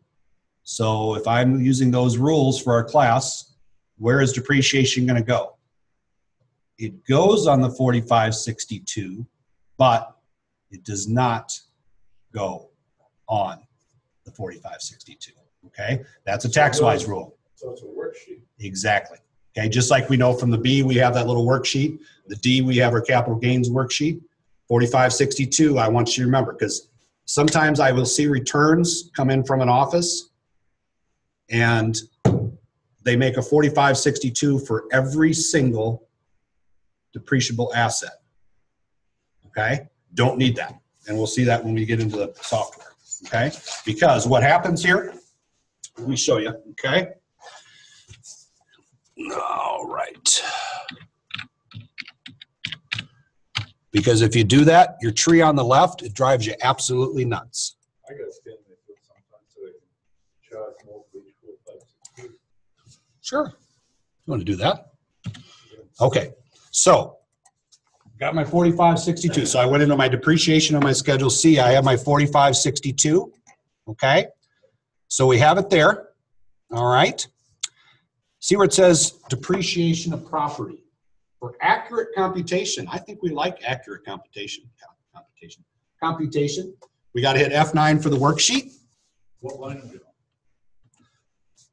So if I'm using those rules for our class, where is depreciation going to go? It goes on the 4562, but it does not go on the 4562. Okay? That's a TaxWise rule. So it's a worksheet. Exactly. Okay, just like we know from the B, we have that little worksheet. The D, we have our capital gains worksheet. 4562, I want you to remember because sometimes I will see returns come in from an office and they make a 4562 for every single depreciable asset. Okay, don't need that. And we'll see that when we get into the software. Okay, because what happens here, let me show you. Okay. All right. Because if you do that, your tree on the left, it drives you absolutely nuts. I gotta stand there for sometimes so they can charge more for each four, five, six, eight. Sure. You want to do that? Okay, so got my 4562. So I went into my depreciation on my Schedule C. I have my 4562. Okay. So we have it there. All right. See where it says depreciation of property. For accurate computation, I think we like accurate computation. Computation. Computation. We got to hit F9 for the worksheet. What line?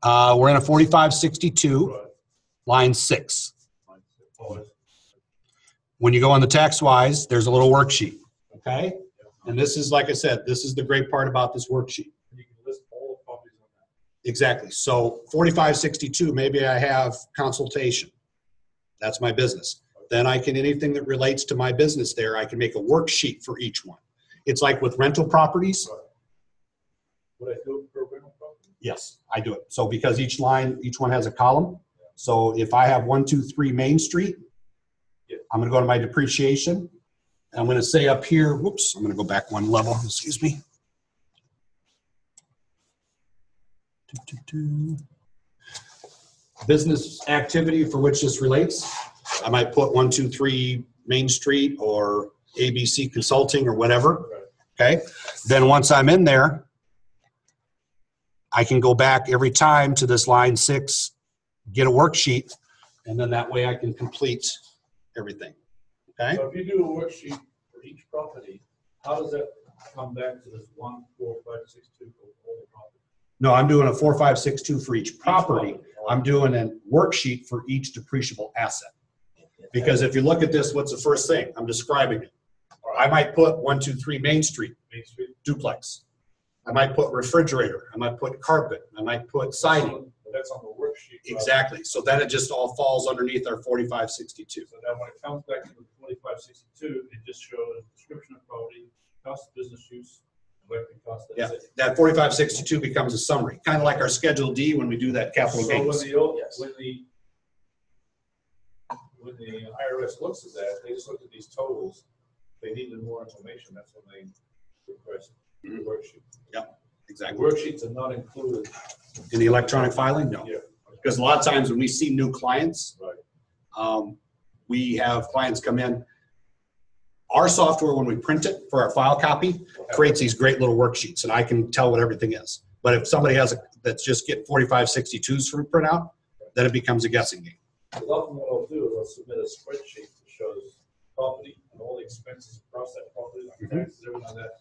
Uh, we're in a 4562, Right. line six. Line six. It's- When you go on the TaxWise, there's a little worksheet. Okay. And this is, like I said, this is the great part about this worksheet. You can list all the properties on. Exactly. So 4562, maybe I have consultation. That's my business. Then I can, anything that relates to my business there, I can make a worksheet for each one. It's like with rental properties. Would I do it per rental property? Yes, I do it. So because each line, each one has a column. So if I have one, two, three Main Street. I'm gonna go to my depreciation. I'm gonna say up here, whoops, I'm gonna go back one level, excuse me. Business activity for which this relates, I might put one, two, three Main Street or ABC Consulting or whatever. Okay, then once I'm in there, I can go back every time to this line six, get a worksheet, and then that way I can complete everything. Okay, So if you do a worksheet for each property, how does that come back to this one, four, five, six, two for all the properties? no, I'm doing a four, five, six, two for each property. I'm doing a worksheet for each depreciable asset. Because if you look at this, what's the first thing? I'm describing it. I might put one, two, three Main Street Main Street. duplex. I might put refrigerator, I might put carpet, I might put siding. But That's on the worksheet. right? Exactly. So then it just all falls underneath our forty-five sixty-two. So now when it comes back to the twenty-five sixty-two, it just shows description of property, cost of business use, electric cost. that's Yeah, it. that forty-five sixty-two becomes a summary, kind of like our Schedule D when we do that capital So when gains. the, old- Yes. when the, when the IRS looks at that, they just look at these totals, they needed more information, that's when they request the Mhm. worksheet. The Exactly. Worksheets are not included. In the electronic filing, no. Yeah. Because a lot of times when we see new clients, Right. um, we have clients come in. Our software, when we print it for our file copy, creates these great little worksheets and I can tell what everything is. But if somebody has, a that's just getting forty-five sixty-twos for printout, then it becomes a guessing game. Because often what I'll do is I'll submit a spreadsheet that shows property and all the expenses across that property, like Mhm. taxes, everything like that.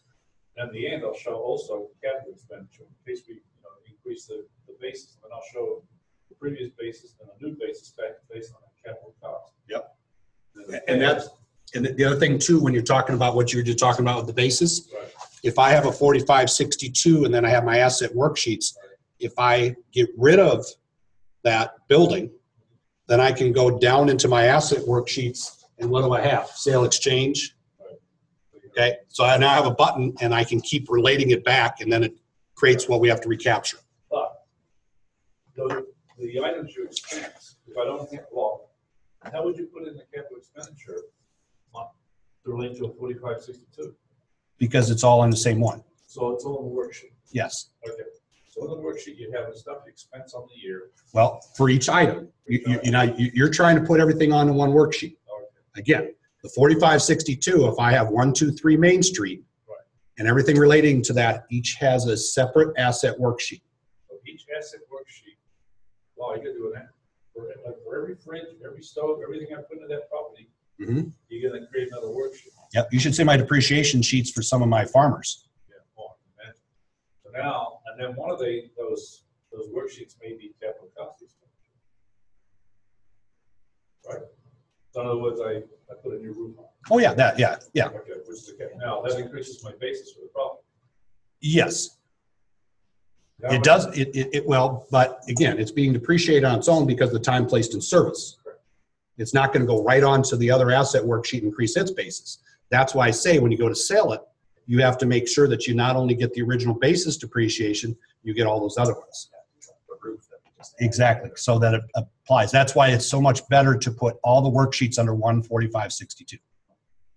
And at the end, I'll show also capital expenditure, in case we, you know, increase the, the basis, and I'll show the previous basis and a new basis back based on the capital cost. Yep. And that's, and the other thing too, when you're talking about what you were just talking about with the basis, Right. if I have a forty-five sixty-two and then I have my asset worksheets, if I get rid of that building, then I can go down into my asset worksheets and what do I have? Sale exchange. Okay, so I now have a button and I can keep relating it back and then it creates what we have to recapture. But the, the items you expense, if I don't have, well, how would you put in the capital expenditure uh, to relate to a forty-five sixty-two? Because it's all in the same one. So it's all in the worksheet. Yes. Okay, so in the worksheet, you have the stuff you expense on the year. Well, for each item, you, you, you know, you- you're trying to put everything onto one worksheet. Okay. Again, the forty-five sixty-two, if I have one, two, three Main Street Right. and everything relating to that, each has a separate asset worksheet. So each asset worksheet, wow, you gotta do that. For, like, for every fridge, every stove, everything I put into that property, Mhm. you're gonna create another worksheet. Yep, you should see my depreciation sheets for some of my farmers. Yeah, oh, man. So now, and then one of the, those, those worksheets may be capital cost. Right? So in other words, I, I put a new roof on. Oh, yeah, that, yeah, yeah, Okay, which is, okay. now, that increases my basis for the property. yes. Now, It does, it, it, it, well, but again, it's being depreciated on its own because of the time placed in service. It's not gonna go right on to the other asset worksheet and increase its basis. That's why I say when you go to sell it, you have to make sure that you not only get the original basis depreciation, you get all those other ones. Exactly, so that it applies. That's why it's so much better to put all the worksheets under one forty-five sixty-two.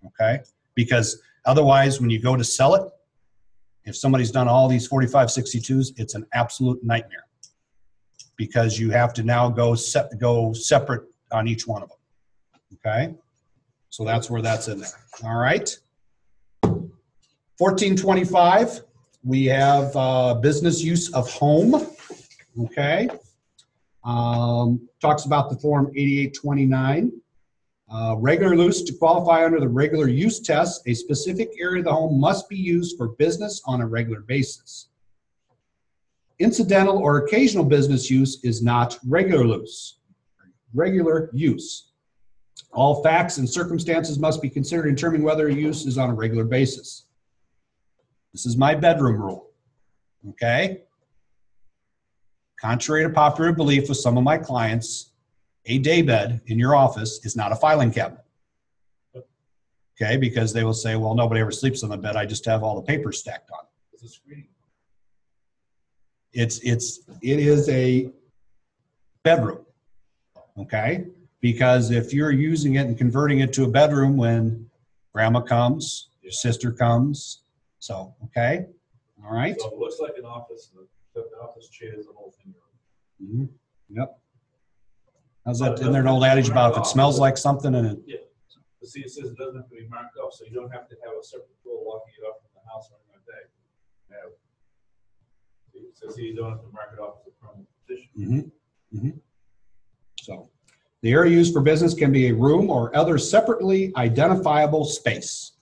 Okay, because otherwise, when you go to sell it, if somebody's done all these forty-five sixty-twos, it's an absolute nightmare. Because you have to now go set, go separate on each one of them. Okay? So that's where that's in there. All right? Fourteen twenty-five, we have uh, business use of home. Okay. Um, talks about the form 8829. Uh, regular use to qualify under the regular use test, a specific area of the home must be used for business on a regular basis. Incidental or occasional business use is not regular use. Regular use. All facts and circumstances must be considered in determining whether a use is on a regular basis. This is my bedroom rule. Okay? Contrary to popular belief with some of my clients, a daybed in your office is not a filing cabinet. Okay, because they will say, well, nobody ever sleeps on the bed. I just have all the papers stacked on. It's a screening. It's it's it is a bedroom. Okay? Because if you're using it and converting it to a bedroom when grandma comes, your sister comes, so okay? All right? So it looks like an office, the, the office chairs, the whole thing. Mhm. Yep. How's that? Isn't there an old adage about if it smells like something and it, see, it says it doesn't have to be marked off, so you don't have to have a separate door locking it off from the house anything that. It says here you don't have to mark it off as a permanent position. Mhm, mhm. So, the area used for business can be a room or other separately identifiable space.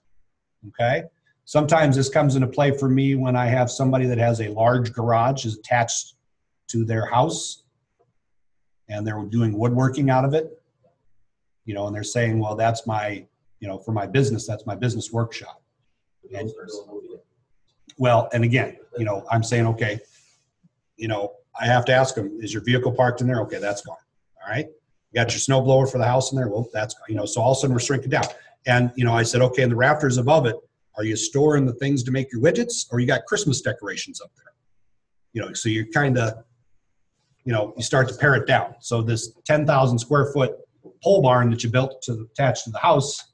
Okay? Sometimes this comes into play for me when I have somebody that has a large garage is attached to their house and they're doing woodworking out of it. You know, and they're saying, well, that's my, you know, for my business, that's my business workshop. And- Well, and again, you know, I'm saying, okay, you know, I have to ask them, is your vehicle parked in there? Okay, that's gone. All right. You got your snow blower for the house in there? Well, that's, gone. you know, so all of a sudden we're shrinking down. And, you know, I said, okay, and the rafters above it, are you storing the things to make your widgets or you got Christmas decorations up there? You know, so you're kind of, you know, you start to pare it down. So this 10,000 square foot pole barn that you built to attach to the house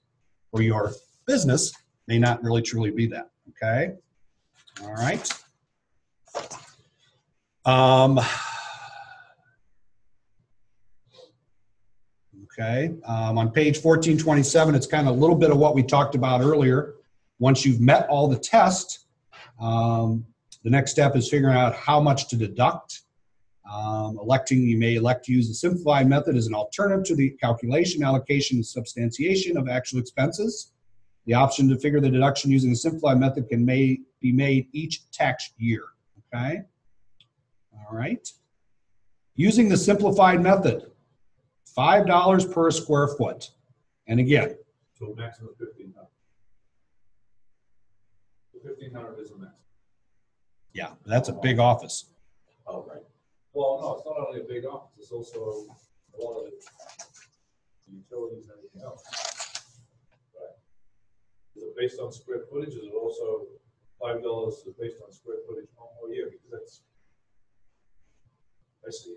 for your business may not really truly be that. Okay. All right. Um, okay. Um, on page 1427, it's kind of a little bit of what we talked about earlier. Once you've met all the tests, um, the next step is figuring out how much to deduct. Um, electing, you may elect to use the simplified method as an alternative to the calculation, allocation, and substantiation of actual expenses. The option to figure the deduction using the simplified method can may be made each tax year. Okay. All right. Using the simplified method, five dollars per square foot. And again, So maximum fifteen hundred. Fifteen hundred is a max. yeah, that's a big office. Oh, right. Well, no, it's not only a big office, it's also a lot of the utilities and everything else. Right. Is it based on square footage, is it also five dollars is based on square footage more year, because that's. I see.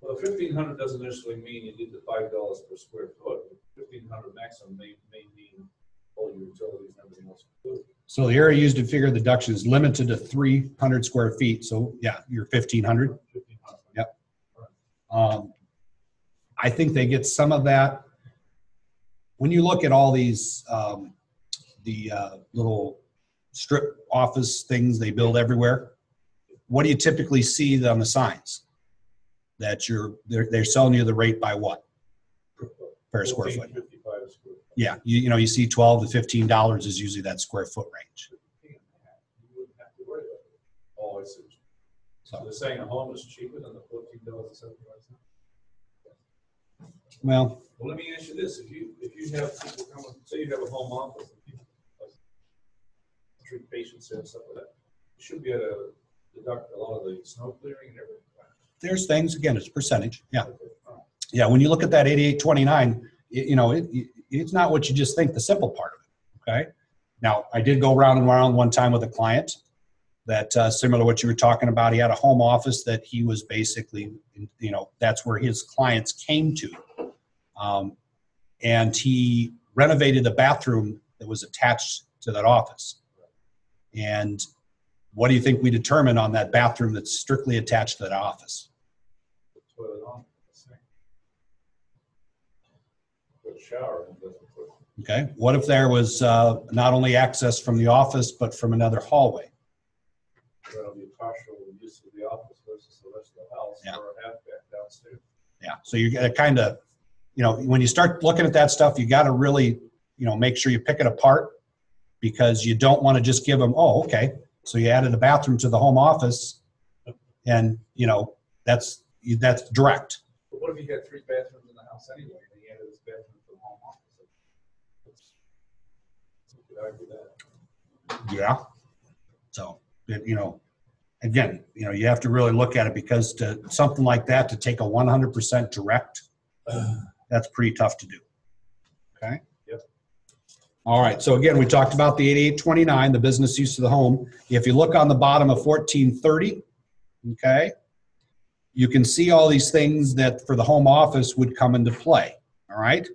Well, the fifteen hundred doesn't necessarily mean you need the five dollars per square foot, fifteen hundred maximum may, may mean all your utilities and everything else. included. So the area used to figure the deduction is limited to three hundred square feet. So yeah, you're fifteen hundred. 1500. Yep. Um, I think they get some of that. When you look at all these, um, the uh, little strip office things they build everywhere, what do you typically see on the signs? That you're, they're, they're selling you the rate by what? Per square foot. 1455 a square. Yeah, you, you know, you see twelve to fifteen dollars is usually that square foot range. You wouldn't have to worry about it. Oh, I see. So they're saying a home is cheaper than the fourteen dollars and seventy-five cents? well, Well, let me ask you this, if you, if you have people come, say you have a home office, and people like, treat patients and stuff like that, you should be able to deduct a lot of the snow clearing and everything. there's things, again, it's percentage, yeah. Okay. Yeah, when you look at that eighty-eight twenty-nine, you know, it, it- it's not what you just think, the simple part of it, okay? Now, I did go round and round one time with a client that, uh, similar to what you were talking about, he had a home office that he was basically, you know, that's where his clients came to. Um, and he renovated the bathroom that was attached to that office. And what do you think we determined on that bathroom that's strictly attached to that office? Toilet on, that's it. A shower, and doesn't put, Okay, what if there was uh, not only access from the office, but from another hallway? It'll be partial use of the office versus the rest of the house, Yeah. or half back downstairs. Yeah, so you gotta kind of, you know, when you start looking at that stuff, you gotta really, you know, make sure you pick it apart because you don't want to just give them, oh, okay, so you added a bathroom to the home office and, you know, that's, that's direct. But what if you had three bathrooms in the house anyway, and you added this bathroom to the home office? You could argue that. Yeah. So, it- you know, again, you know, you have to really look at it because to, something like that, to take a one hundred percent direct, that's pretty tough to do. Okay? Yep. All right, so again, we talked about the eighty-eight twenty-nine, the business use of the home. If you look on the bottom of fourteen thirty, okay, you can see all these things that for the home office would come into play, all right?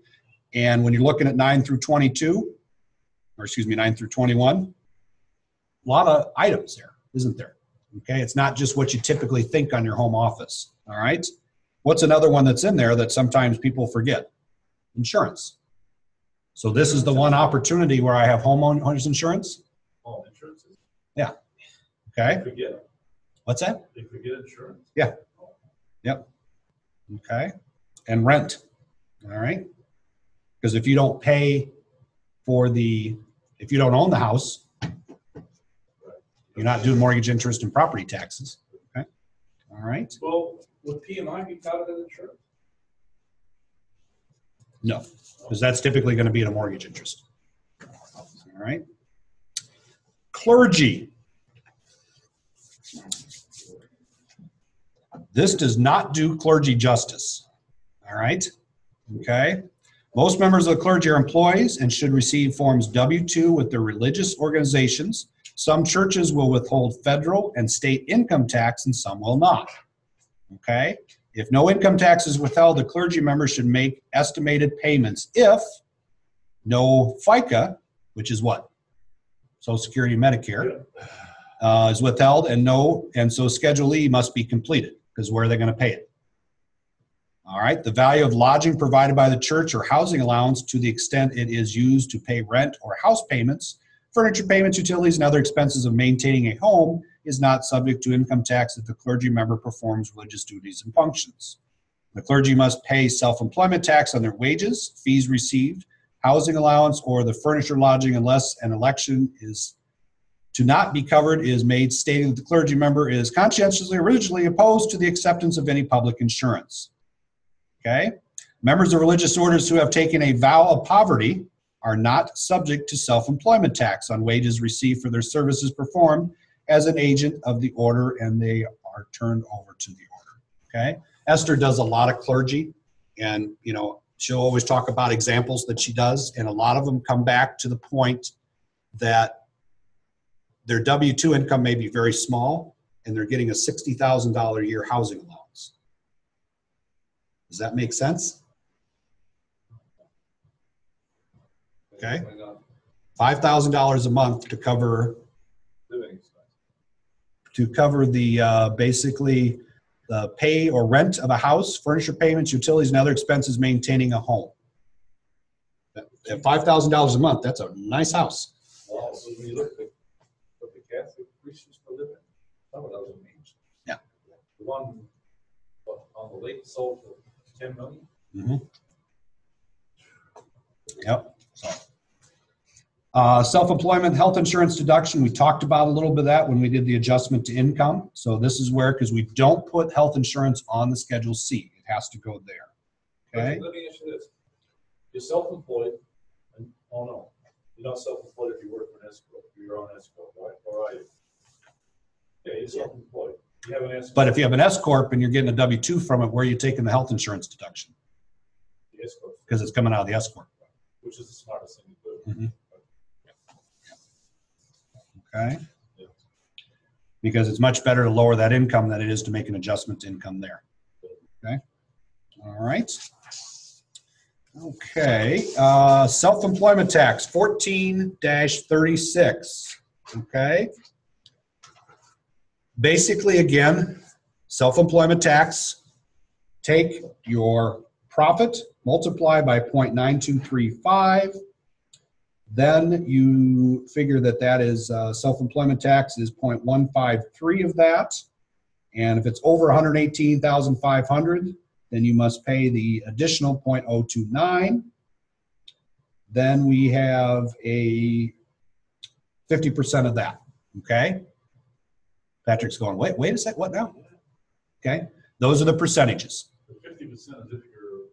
And when you're looking at nine through twenty-two, or excuse me, nine through twenty-one, a lot of items there, isn't there? Okay, it's not just what you typically think on your home office, all right? What's another one that's in there that sometimes people forget? Insurance. So this is the one opportunity where I have homeowners insurance, Home insurances, okay? they forget, What's that? they forget insurance. Yeah. Yep. Okay, and rent, all right? Because if you don't pay for the, if you don't own the house, you're not doing mortgage interest and property taxes, okay? All right, Well, would PMI be counted as insurance? no, because that's typically going to be at a mortgage interest. All right. Clergy. This does not do clergy justice. All right. Okay. Most members of the clergy are employees and should receive Forms W 2 with their religious organizations. Some churches will withhold federal and state income tax, and some will not. Okay. If no income tax is withheld, the clergy member should make estimated payments if no FICA, which is what? Social Security, Medicare, uh, is withheld, and no, and so Schedule E must be completed, because where are they going to pay it? All right, the value of lodging provided by the church or housing allowance to the extent it is used to pay rent or house payments, furniture payments, utilities, and other expenses of maintaining a home is not subject to income tax if the clergy member performs religious duties and functions. The clergy must pay self-employment tax on their wages, fees received, housing allowance, or the furniture lodging unless an election is to not be covered is made stating that the clergy member is conscientiously originally opposed to the acceptance of any public insurance. Okay? Members of religious orders who have taken a vow of poverty are not subject to self-employment tax on wages received for their services performed as an agent of the order and they are turned over to the order. Okay? Esther does a lot of clergy and, you know, she'll always talk about examples that she does and a lot of them come back to the point that their W-2 income may be very small and they're getting a $60,000 a year housing allowance. Does that make sense? Okay. $5,000 a month to cover to cover the, uh, basically, the pay or rent of a house, furniture payments, utilities, and other expenses maintaining a home. At at $5,000 a month, that's a nice house. Well, when you look at what the Catholic priests used to live in, some of those are names. Yeah. The one on the lake sold for ten million. Mhm. Yep, so. Uh, self-employment health insurance deduction, we talked about a little bit of that when we did the adjustment to income. So this is where, because we don't put health insurance on the Schedule C, it has to go there. Okay? Let me ask you this. You're self-employed, and, oh no, you're not self-employed if you work for an S corp, you're on S corp, right, or are you? Yeah, you're self-employed, you have an S corp. But if you have an S corp and you're getting a W two from it, where are you taking the health insurance deduction? Because it's coming out of the S corp. which is the smartest thing to do. Mhm. Okay? Yeah. Because it's much better to lower that income than it is to make an adjustment to income there. Okay? All right. Okay, uh, self-employment tax fourteen thirty-six, okay? Basically, again, self-employment tax, take your profit, multiply by 0.9235, Then you figure that that is, uh, self-employment tax is 0.153 of that. And if it's over 118,500, then you must pay the additional 0.029. Then we have a 50% of that, okay? Patrick's going, wait, wait a sec, what now? Okay, those are the percentages, Fifty percent is if you're.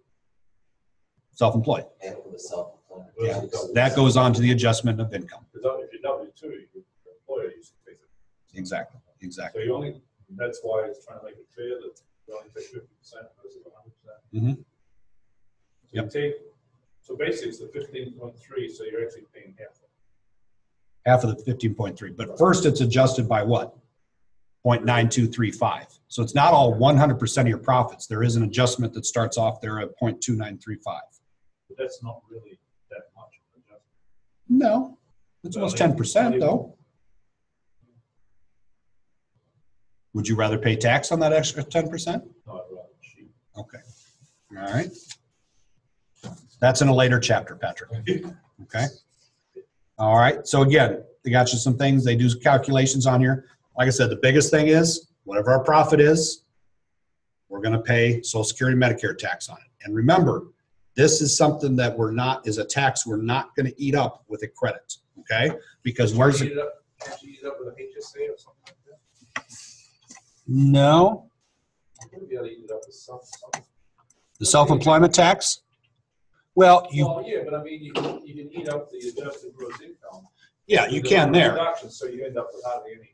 self-employed. After the self-employment. Yeah, that goes on to the adjustment of income. Because if you're W two, your employer, you should it. Exactly, So exactly. you only, that's why it's trying to make it clear that you only take fifty percent versus hundred percent. Mhm. So you take, so basically it's the fifteen point three, so you're actually paying half. Half of the fifteen point three, but first it's adjusted by what? 0.9235. So it's not all one hundred percent of your profits. There is an adjustment that starts off there at 0.2935. But that's not really that much of an adjustment. No, it's almost ten percent though. Would you rather pay tax on that extra ten percent? Not rather cheap. Okay, all right. That's in a later chapter, Patrick, okay? All right, so again, they got you some things, they do calculations on here. Like I said, the biggest thing is, whatever our profit is, we're gonna pay social security Medicare tax on it. And remember, this is something that we're not, is a tax we're not gonna eat up with a credit, okay? Because where's, it? up- can't you eat it up with HSA or something like that? no, You'd be able to eat it up with some, some. the self-employment tax? Well, you, Well, yeah, but I mean, you can, you can eat up the adjusted gross income. yeah, you with the can there. So you end up with hardly any income at all.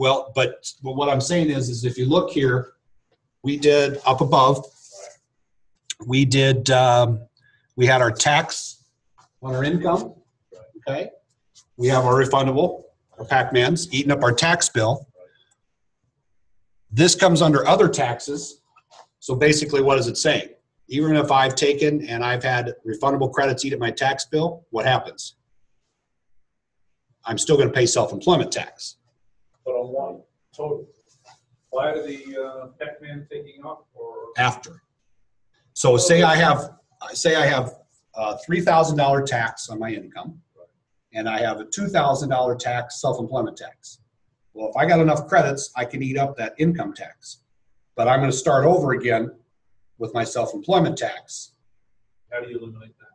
Well, but, what I'm saying is, is if you look here, we did up above, we did, um, we had our tax on our income, okay? We have our refundable, our Pac-Mans eating up our tax bill. This comes under other taxes. So basically, what is it saying? Even if I've taken and I've had refundable credits eat at my tax bill, what happens? I'm still gonna pay self-employment tax. But on one total. Why are the, uh, Pac-Man taking off or? after. So say I have, say I have a three thousand dollar tax on my income, and I have a two thousand dollar tax, self-employment tax. Well, if I got enough credits, I can eat up that income tax. But I'm gonna start over again with my self-employment tax, How do you eliminate that?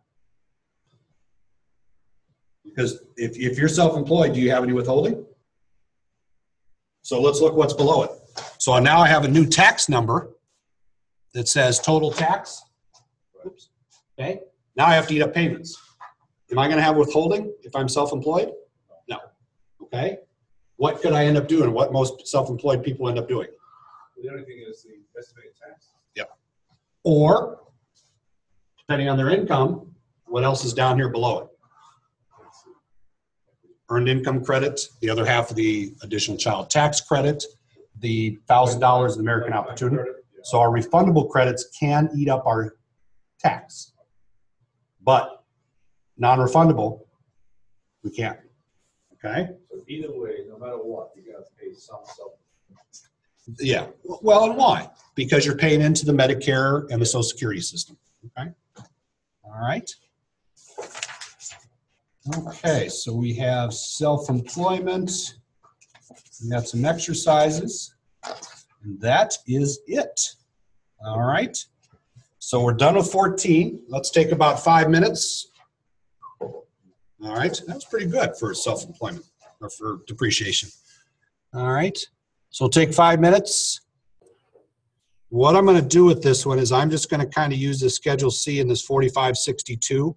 because if, if you're self-employed, do you have any withholding? So let's look what's below it. So now I have a new tax number that says total tax. Oops. Okay, now I have to eat up payments. Am I gonna have withholding if I'm self-employed? No. Okay, what could I end up doing? What most self-employed people end up doing? The only thing is the estimated tax. Or, depending on their income, what else is down here below it? Earned income credit, the other half of the additional child tax credit, the thousand dollars in American Opportunity. So our refundable credits can eat up our tax. But non-refundable, we can't. Okay? So either way, no matter what, you gotta pay some self. Yeah. Well, and why? Because you're paying into the Medicare and the Social Security system. Okay? All right. Okay, so we have self-employment. We got some exercises. And that is it. All right. So we're done with 14. Let's take about five minutes. All right, that's pretty good for self-employment or for depreciation. All right. So take five minutes. What I'm going to do with this one is I'm just going to kind of use the Schedule C in this 4562.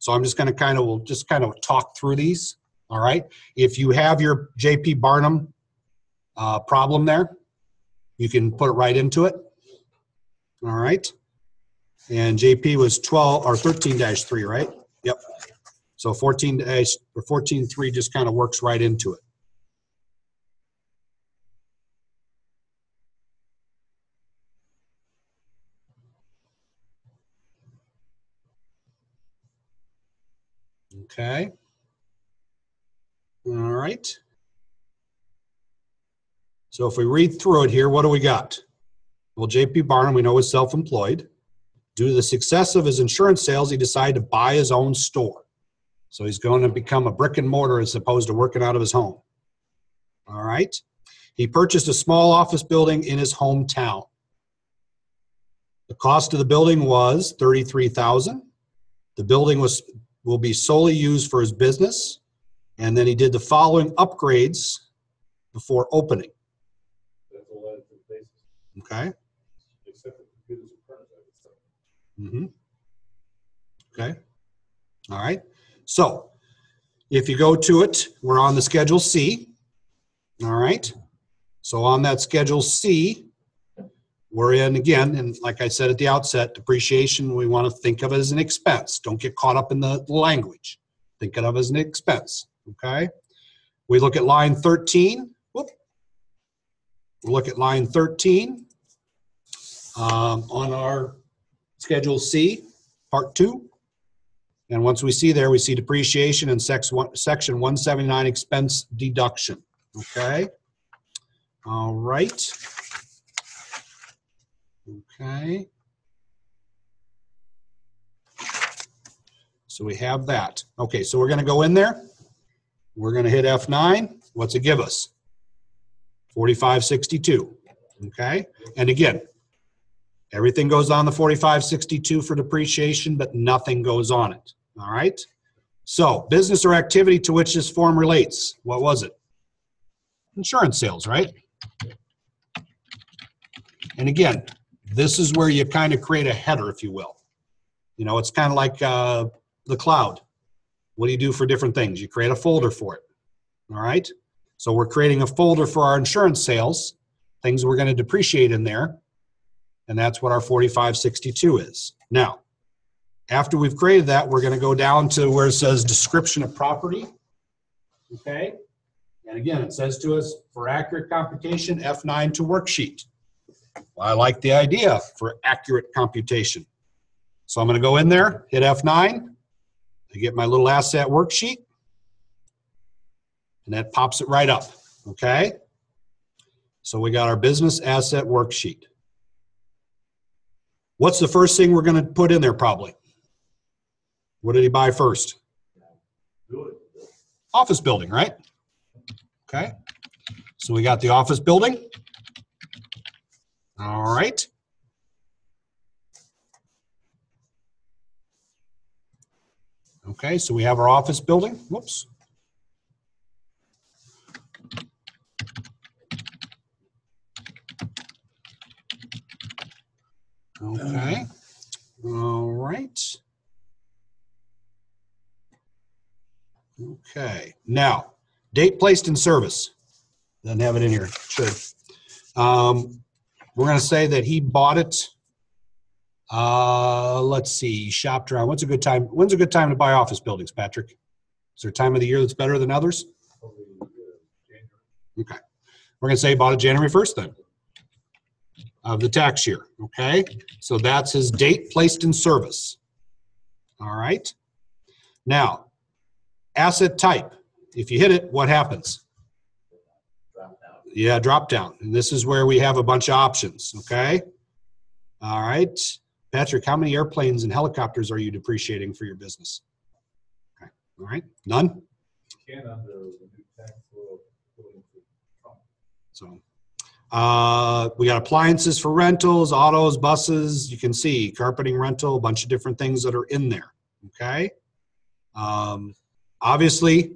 So I'm just going to kind of, we'll just kind of talk through these. All right. If you have your JP Barnum uh, problem there, you can put it right into it. All right. And JP was 12 or 13 3, right? Yep. So 14 dash or 14 3 just kind of works right into it. Okay. All right. So if we read through it here, what do we got? Well, JP Barnum, we know is self-employed. Due to the success of his insurance sales, he decided to buy his own store. So he's going to become a brick and mortar as opposed to working out of his home. All right. He purchased a small office building in his hometown. The cost of the building was thirty-three thousand. The building was, will be solely used for his business. And then he did the following upgrades before opening, That's all that took place, okay? except for computers and printers, I would say. hmm Okay. All right. So if you go to it, we're on the Schedule C. All right. So on that Schedule C, we're in again, and like I said at the outset, depreciation, we want to think of it as an expense. Don't get caught up in the language. Think of it as an expense. Okay. We look at line 13. Whoop. We look at line 13 um, on our Schedule C, Part 2. And once we see there, we see depreciation and sex one, section 179 expense deduction. Okay? All right. Okay. So we have that. Okay, so we're going to go in there. We're going to hit F9. What's it give us? 4562. Okay? And again, Everything goes on the 4562 for depreciation, but nothing goes on it. All right? So, business or activity to which this form relates. What was it? Insurance sales, right? And again, this is where you kind of create a header, if you will. You know, it's kind of like uh, the cloud. What do you do for different things? You create a folder for it. All right? So, we're creating a folder for our insurance sales, things we're going to depreciate in there and that's what our 4562 is. Now, after we've created that, we're going to go down to where it says description of property. Okay? And again, it says to us for accurate computation, F9 to worksheet. I like the idea for accurate computation. So I'm going to go in there, hit F9, I get my little asset worksheet, and that pops it right up. Okay? So we got our business asset worksheet. What's the first thing we're going to put in there probably? What did he buy first? Office building, right? Okay. So we got the office building. All right. Okay, so we have our office building. Whoops. Okay. All right. Okay, now, date placed in service. Doesn't have it in here, should. Um, we're gonna say that he bought it. Uh, let's see, shopped around. What's a good time? When's a good time to buy office buildings, Patrick? Is there a time of the year that's better than others? Uh, January. Okay. We're gonna say he bought it January first then. Of the tax year, okay? So that's his date placed in service. All right? Now, asset type. If you hit it, what happens? Yeah, drop down. And this is where we have a bunch of options, okay? All right. Patrick, how many airplanes and helicopters are you depreciating for your business? Okay. All right. None? You Can under the new tax law, according to Trump. So, uh, we got appliances for rentals, autos, buses. You can see carpeting rental, a bunch of different things that are in there. Okay. Um, obviously,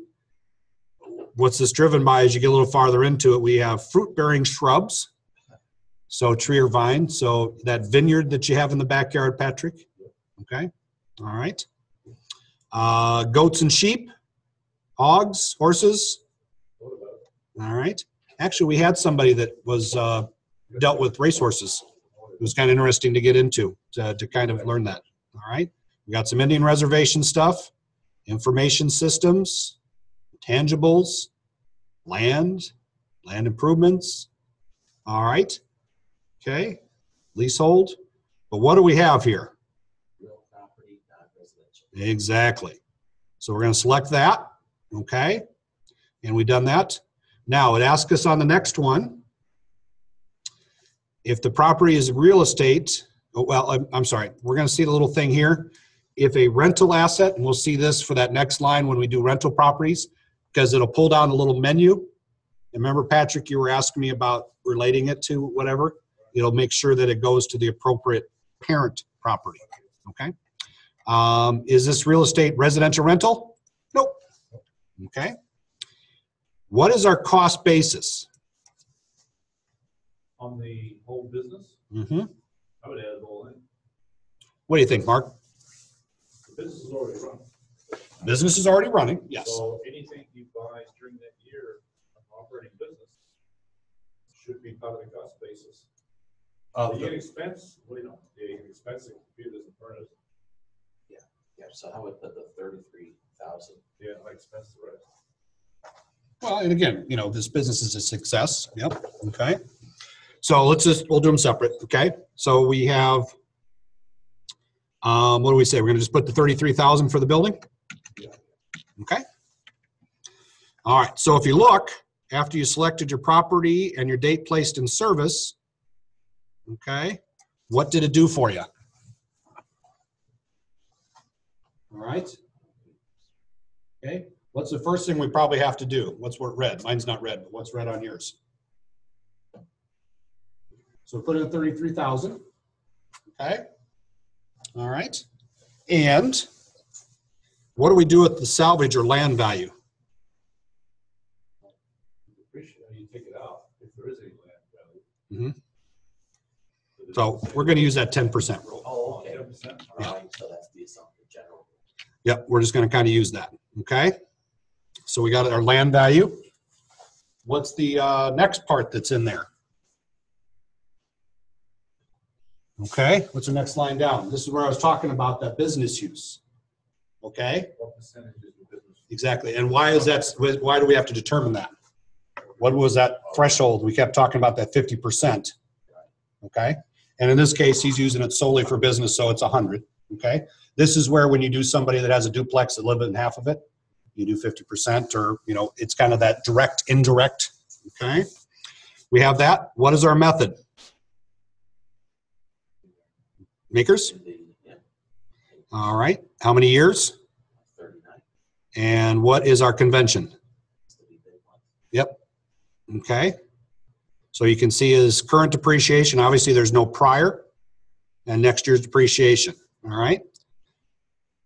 what's this driven by as you get a little farther into it? We have fruit bearing shrubs. So, tree or vine. So, that vineyard that you have in the backyard, Patrick. Okay. All right. Uh, goats and sheep, hogs, horses. All right. Actually, we had somebody that was uh, dealt with racehorses. It was kind of interesting to get into to, to kind of learn that. All right. We got some Indian reservation stuff, information systems, tangibles, land, land improvements. All right. Okay. Leasehold. But what do we have here? Real property, not residential. Exactly. So we're going to select that. Okay. And we've done that. Now it asks us on the next one if the property is real estate. Oh, well, I'm, I'm sorry. We're going to see the little thing here. if a rental asset, and we'll see this for that next line when we do rental properties, because it'll pull down a little menu. And Remember, Patrick, you were asking me about relating it to whatever? It'll make sure that it goes to the appropriate parent property, okay? Um, is this real estate residential rental? Nope. Okay. What is our cost basis? On the whole business, Mm-hmm. I would add it all in. What do you think, Mark? The business is already run. Business is already running, yes. So anything you buy during that year of operating business should be part of the cost basis. Of You the- expense, well, you know, the can expense the computers and printers, Yeah, yeah. so I would put the thirty-three thousand. yeah, I expense the rest. Well, and again, you know, this business is a success. Yep. Okay. So let's just, we'll do them separate. Okay. So we have, um, what do we say? We're going to just put the 33,000 for the building? Okay. All right. So if you look, after you selected your property and your date placed in service, okay, what did it do for you? All right. Okay. What's the first thing we probably have to do? What's what red? Mine's not red, but what's red on yours? So put in thirty-three thousand. Okay. All right. And what do we do with the salvage or land value? Appreciate, you take it out if there is any land value. Mhm. So we're going to use that ten percent rule. Oh, okay. Ten percent. All right, so that's the assumption, general. Yep, we're just going to kind of use that. Okay. So we got our land value. What's the uh, next part that's in there? Okay, what's the next line down? This is where I was talking about that business use. Okay, What percentage is the business? exactly. And why is that, why do we have to determine that? What was that threshold? We kept talking about that 50%. Okay, and in this case, he's using it solely for business, so it's a 100. Okay, this is where when you do somebody that has a duplex that live in half of it, you do 50% or, you know, it's kind of that direct, indirect. Okay, we have that. What is our method? MACRS? In the, yeah, All right. How many years? thirty-nine, And what is our convention? it's the big one. Yep. Okay. So you can see his current depreciation, obviously there's no prior, and next year's depreciation, all right?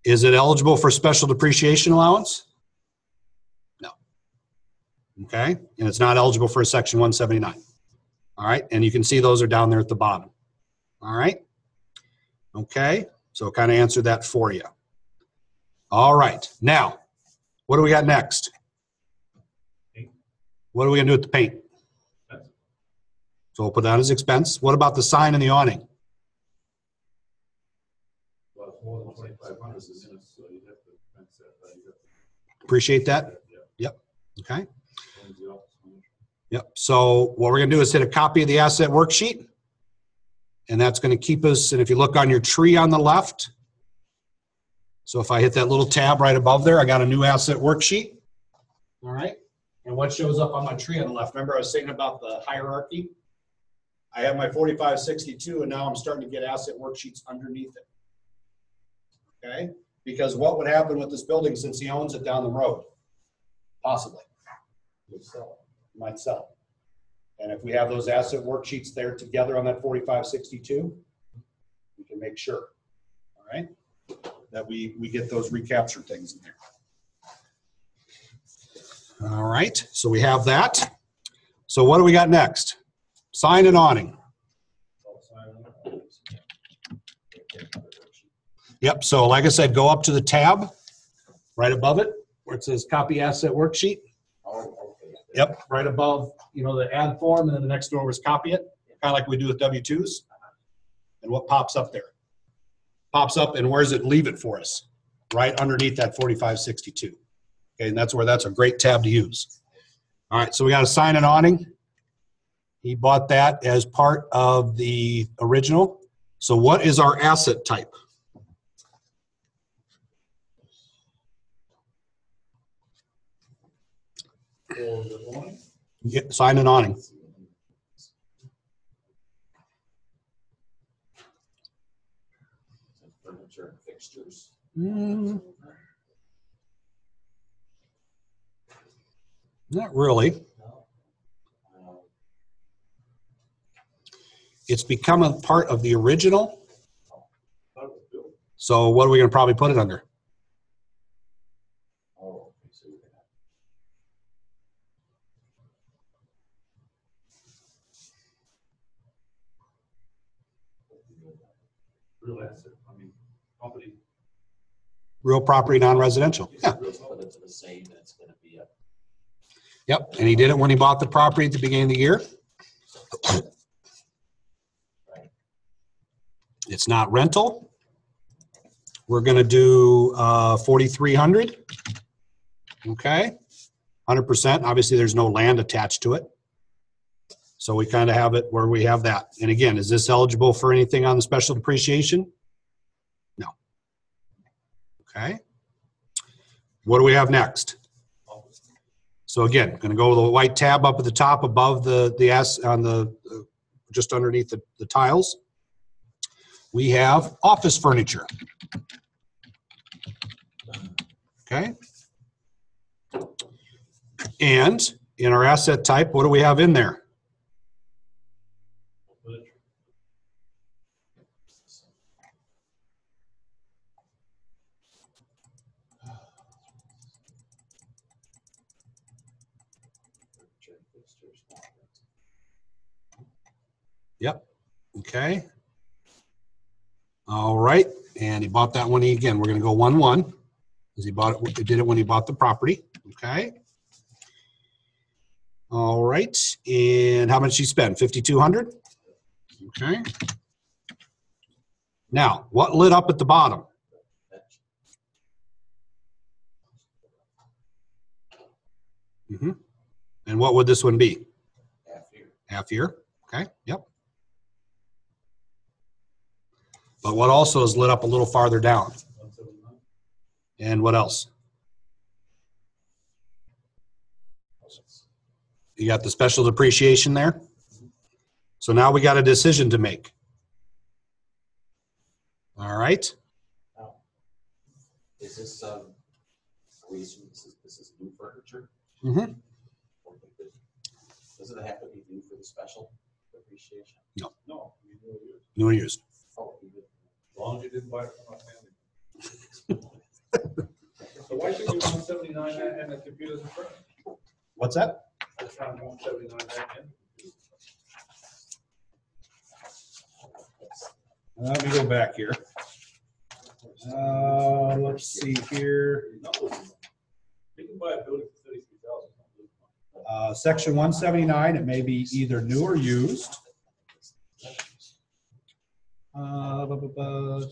Is it eligible for special depreciation allowance? No. Okay, and it's not eligible for a section 179. All right, and you can see those are down there at the bottom. All right? Okay, so kind of answered that for you. All right, now, what do we got next? What are we gonna do with the paint? So we'll put that as expense. What about the sign and the awning? Well, it's more than twenty-five hundred units, so you'd have to expense that, but you'd have to- Appreciate that? Yep. Okay. owns the office. Yep. So what we're gonna do is hit a copy of the asset worksheet. And that's gonna keep us, and if you look on your tree on the left, so if I hit that little tab right above there, I got a new asset worksheet. All right. And what shows up on my tree on the left? Remember I was saying about the hierarchy? I have my forty-five sixty-two and now I'm starting to get asset worksheets underneath it. Okay? Because what would happen with this building since he owns it down the road? Possibly. Might sell. And if we have those asset worksheets there together on that forty-five sixty-two, we can make sure, all right? That we, we get those recapture things in there. All right, so we have that. So what do we got next? Sign and awning. Yep, so like I said, go up to the tab right above it where it says copy asset worksheet. Yep, right above, you know, the add form, and then the next door was copy it, kind of like we do with W-2s. And what pops up there? Pops up, and where's it leave it for us? Right underneath that 4562. Okay, and that's where, that's a great tab to use. All right, so we got a sign and awning. He bought that as part of the original. So what is our asset type? For the awning, Yeah, Sign and awning. Hmm, Not really. It's become a part of the original. So what are we gonna probably put it under? Oh, okay, so you're gonna. Real asset, I mean, property. Real property, non-residential. Yeah, Real Just property. put it to the same, and gonna be a. yep. And he did it when he bought the property at the beginning of the year. It's not rental. We're gonna do uh, forty-three hundred. Okay, hundred percent. Obviously, there's no land attached to it. So we kind of have it where we have that. And again, is this eligible for anything on the special depreciation? No. Okay. What do we have next? So again, gonna go with the white tab up at the top above the, the S on the, uh, just underneath the, the tiles. We have office furniture. Okay. And in our asset type, what do we have in there? Furniture. furniture and fixtures, not rental. Yep. Okay. All right, and he bought that one again. We're gonna go one, one. Cause he bought it, did it when he bought the property, okay? All right, and how much did he spend? Fifty-two hundred? Okay. Now, what lit up at the bottom? Bench. Mhm. And what would this one be? half year. Half year? Okay, yep. But what also is lit up a little farther down? And what else? You got the special depreciation there? So now we got a decision to make. All right, Now, Is this, um, are we assuming this is, this is new furniture? Mm-hmm. Does it- have to be new for the special depreciation? No, we knew it was. new and used. Long as you didn't buy it from a family. So why should you one seventy-nine and the computers in front? What's that? I found one seventy-nine and. Let me go back here. Uh, let's see here. You can buy a building for thirty-three thousand. Uh, section one seventy-nine, it may be either new or used. Uh, bu- bu- bu-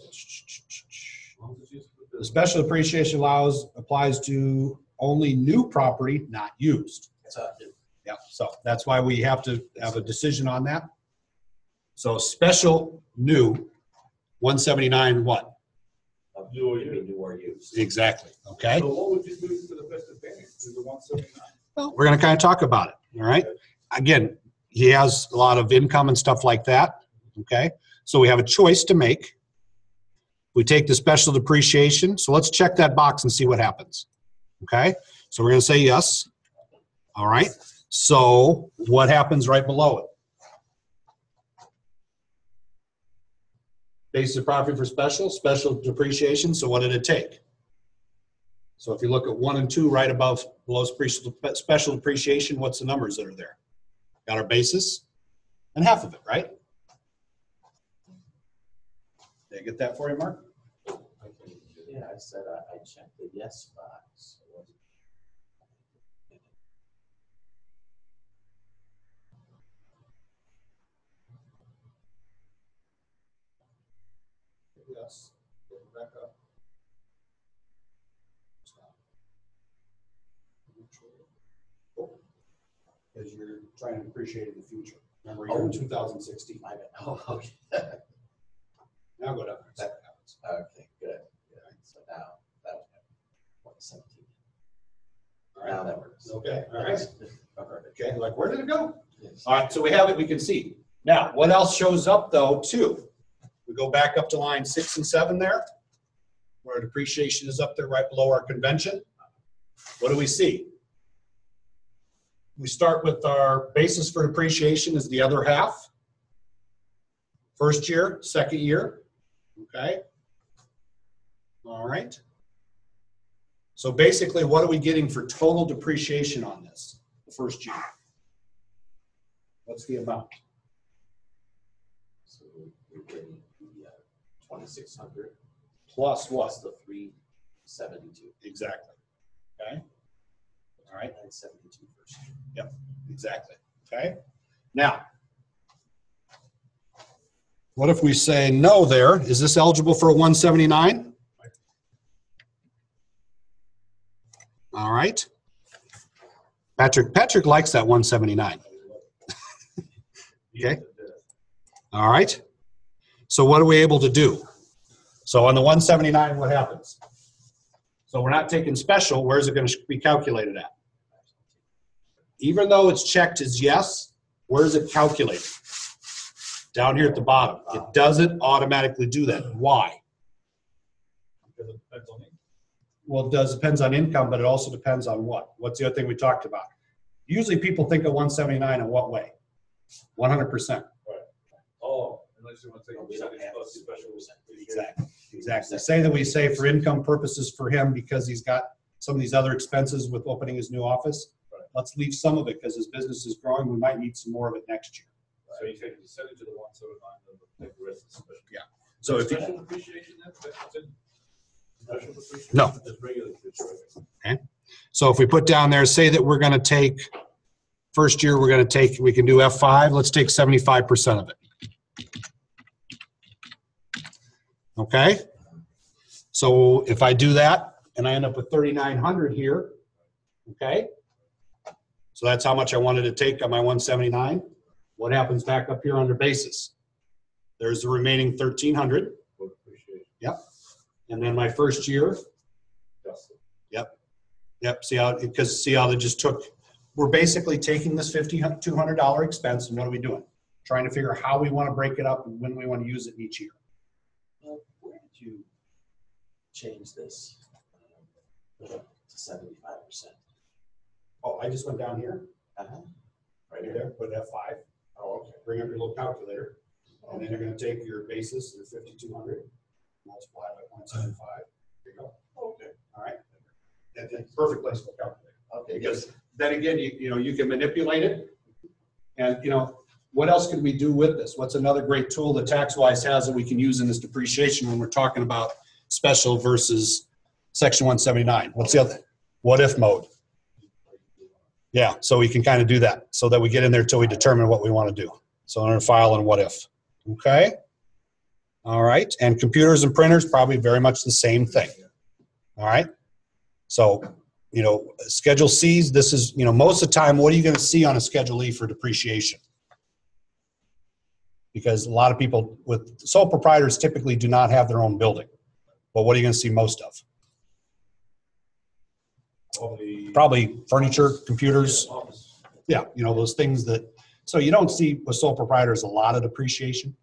The special appreciation allows, applies to only new property, not used. It's a new. Yeah, so that's why we have to have a decision on that. So special, new, one seventy-nine, what? New or used. new or used. Exactly. Okay, So what would you do for the best advantage, to the one seventy-nine? well, we're gonna kind of talk about it, all right? Again, he has a lot of income and stuff like that, okay? So we have a choice to make. We take the special depreciation, so let's check that box and see what happens. Okay, so we're gonna say yes. All right, so what happens right below it? Basis of profit for special, special depreciation, so what did it take? So if you look at one and two right above, below special depreciation, what's the numbers that are there? Got our basis and half of it, right? Did I get that for you, Mark? Yeah, I said I, I checked the yes box. It wasn't- Yes. Back up. Because you're trying to appreciate in the future. Remember, you're oh. in 2016. My bad. [LAUGHS] Oh, okay. Now go down. there. Okay, good. good. So now, that was point seventeen. All Now right. that works. Okay, all right. [LAUGHS] Perfect. Okay, like, where did it go? Yes. All right, so we have it, we can see. Now, what else shows up though, too? We go back up to line six and seven there, where depreciation is up there right below our convention. What do we see? We start with our basis for depreciation is the other half. First year, second year, okay? All right. So basically, what are we getting for total depreciation on this, the first year? What's the amount? So we're getting the uh, twenty-six hundred Plus what? plus the three seventy-two. Exactly. Okay? All right, Nine seventy-two first year. Yep, exactly. Okay? Now, what if we say no there? Is this eligible for a 179? All right. Patrick, Patrick likes that 179. [LAUGHS] Okay. All right. So what are we able to do? So on the 179, what happens? So we're not taking special, where's it going to be calculated at? Even though it's checked as yes, where is it calculated? Down here at the bottom. It doesn't automatically do that. Why? Because it depends on me. Well, it does, depends on income, but it also depends on what? What's the other thing we talked about? Usually people think of 179 in what way? 100%. Oh, unless you want to take We don't percentage plus special. percent. Exactly. Exactly. Say that we say for income purposes for him because he's got some of these other expenses with opening his new office. Right. Let's leave some of it because his business is growing. We might need some more of it next year. So you take a percentage of the one seven nine, take the rest of the special. Yeah. So if you, Special depreciation, that's, that's in. Special depreciation. No. Just regular so if we put down there, say that we're going to take, first year, we're going to take, we can do F5, let's take 75% of it. Okay? So if I do that and I end up with 3,900 here, okay? So that's how much I wanted to take on my 179. What happens back up here under basis? There's the remaining 1,300 for depreciation. and then my first year, Yep. Yep, see how, because see how they just took, we're basically taking this fifty, two hundred dollar expense and what are we doing? Trying to figure out how we want to break it up and when we want to use it each year. Well, Where did you change this uh, to seventy-five percent? Oh, I just went down here, Uh-huh. right there, put F five. Oh, okay. Bring up your little calculator, and then you're gonna take your basis, your fifty-two hundred, multiply by 0.75. There you go. Okay. All right. Perfect place for a calculator. Okay, Because then again, you, you know, you can manipulate it. And, you know, what else could we do with this? What's another great tool that TaxWise has that we can use in this depreciation when we're talking about special versus section one seventy-nine? What's the other? What if mode? Yeah, so we can kind of do that so that we get in there till we determine what we want to do. So under file and what if. Okay? All right, and computers and printers, probably very much the same thing. All right? So you know, Schedule Cs, this is, you know, most of the time, what are you going to see on a Schedule E for depreciation? Because a lot of people with sole proprietors typically do not have their own building. But what are you going to see most of? The. Probably furniture, computers, yeah, you know, those things that, so you don't see with sole proprietors a lot of depreciation.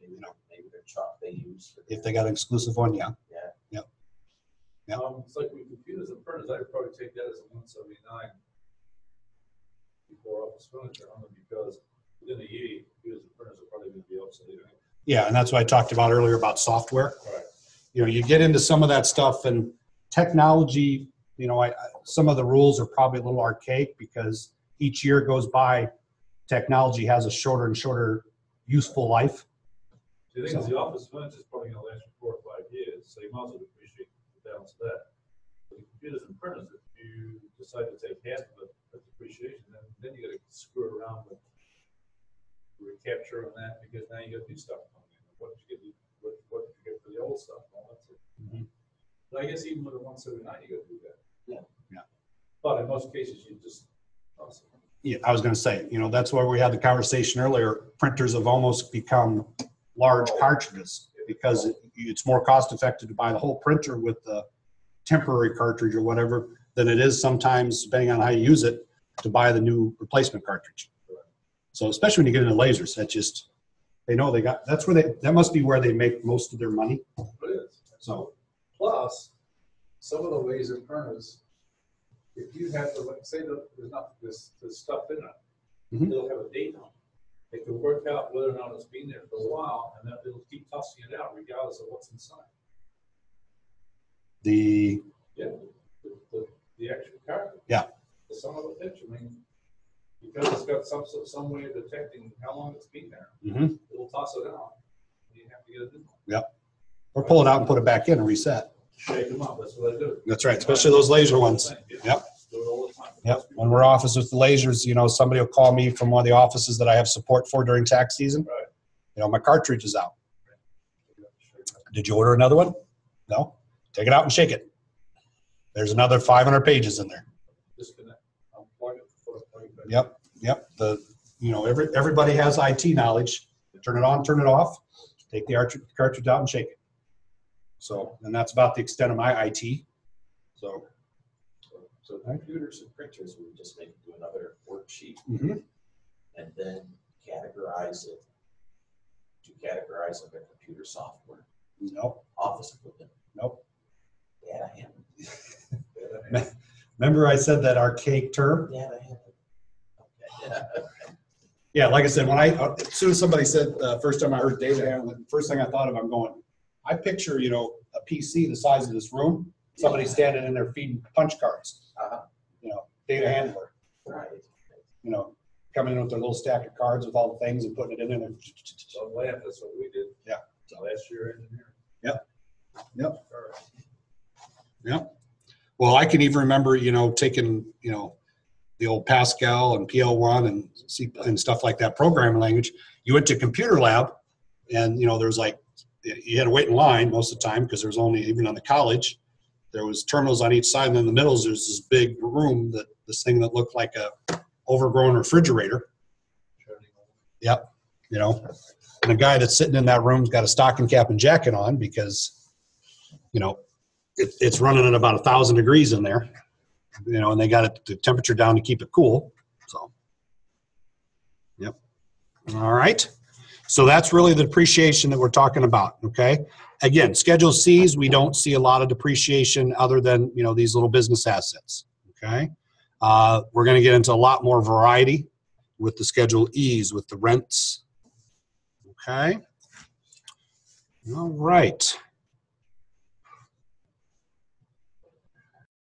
Maybe, maybe their truck they use. for If they got an exclusive one, yeah. Yeah. Um, it's like with computers and printers, I'd probably take that as a one seventy-nine. Before office furniture, only because within a year, computers and printers are probably gonna be obsolete. right? Yeah, and that's what I talked about earlier about software. Right. you know, you get into some of that stuff and technology, you know, I, I- some of the rules are probably a little archaic because each year goes by, technology has a shorter and shorter useful life. The thing is, the office furniture is probably gonna last you four or five years, so you might as well depreciate the balance of that. The computers and printers, if you decide to take half of it, as depreciation, then, then you gotta screw around with recapture on that, because now you got new stuff coming in. What did you get, what, what did you get for the old stuff? Well, that's it. Mhm. But I guess even with a one seventy-nine, you gotta do that. Yeah. Yeah. But in most cases, you just, toss it. Yeah, I was gonna say, you know, that's why we had the conversation earlier, printers have almost become large oh. cartridges because it- it's more cost effective to buy the whole printer with the temporary cartridge or whatever than it is sometimes, depending on how you use it, to buy the new replacement cartridge. So especially when you get into lasers, that just, they know they got, that's where they, that must be where they make most of their money. But it is. So, Plus, some of the laser printers, if you have to, like, say that there's not this, this stuff in it, Mhm. it'll have a date on it. It can work out whether or not it's been there for a while, and then it'll keep tossing it out regardless of what's inside. The, Yeah, the, the, the actual card. Yeah. The son of a bitch, I mean, because it's got some, some way of detecting how long it's been there, Mhm. it'll toss it out. You have to get a new one. or pull it out and put it back in and reset. Shake them up, that's what I do. That's right, especially those laser ones. Yeah. Yep. Do it all the time. Yep. When we're office with the lasers, you know, somebody will call me from one of the offices that I have support for during tax season. Right. You know, my cartridge is out. Did you order another one? No? Take it out and shake it. There's another 500 pages in there. Disconnect, unplug it, put it right back. Yep, yep. The, you know, every, everybody has IT knowledge. Turn it on, turn it off, take the cartridge out and shake it. So, and that's about the extent of my IT. So, So computers and printers, we just make, do another worksheet mhm. and then categorize it. To categorize under computer software, nope, office equipment, nope. data handling, [LAUGHS] Remember I said that archaic term? data handling. Okay. [LAUGHS] Yeah, like I said, when I, as soon as somebody said, uh, first time I heard data handling, first thing I thought of, I'm going, I picture, you know, a PC the size of this room, somebody standing in there feeding punch cards, Uh-huh. you know, data handler, Right. you know, coming in with their little stack of cards with all the things and putting it in there. So lab, that's what we did. Yeah. So last year engineering. Yep. Yep. All right. Well, I can even remember, you know, taking, you know, the old Pascal and PL1 and C and stuff like that programming language. You went to computer lab and, you know, there was like, you had to wait in line most of the time because there was only, even on the college, there was terminals on each side and in the middle, there's this big room that, this thing that looked like a overgrown refrigerator, yep you know. And the guy that's sitting in that room's got a stocking cap and jacket on because, you know, it, it's running at about a thousand degrees in there, you know, and they got it, the temperature down to keep it cool. So, yep. All right. So that's really the depreciation that we're talking about. Okay. Again, Schedule C's, we don't see a lot of depreciation other than, you know, these little business assets. Okay. Uh, we're going to get into a lot more variety with the Schedule E's with the rents. Okay. All right.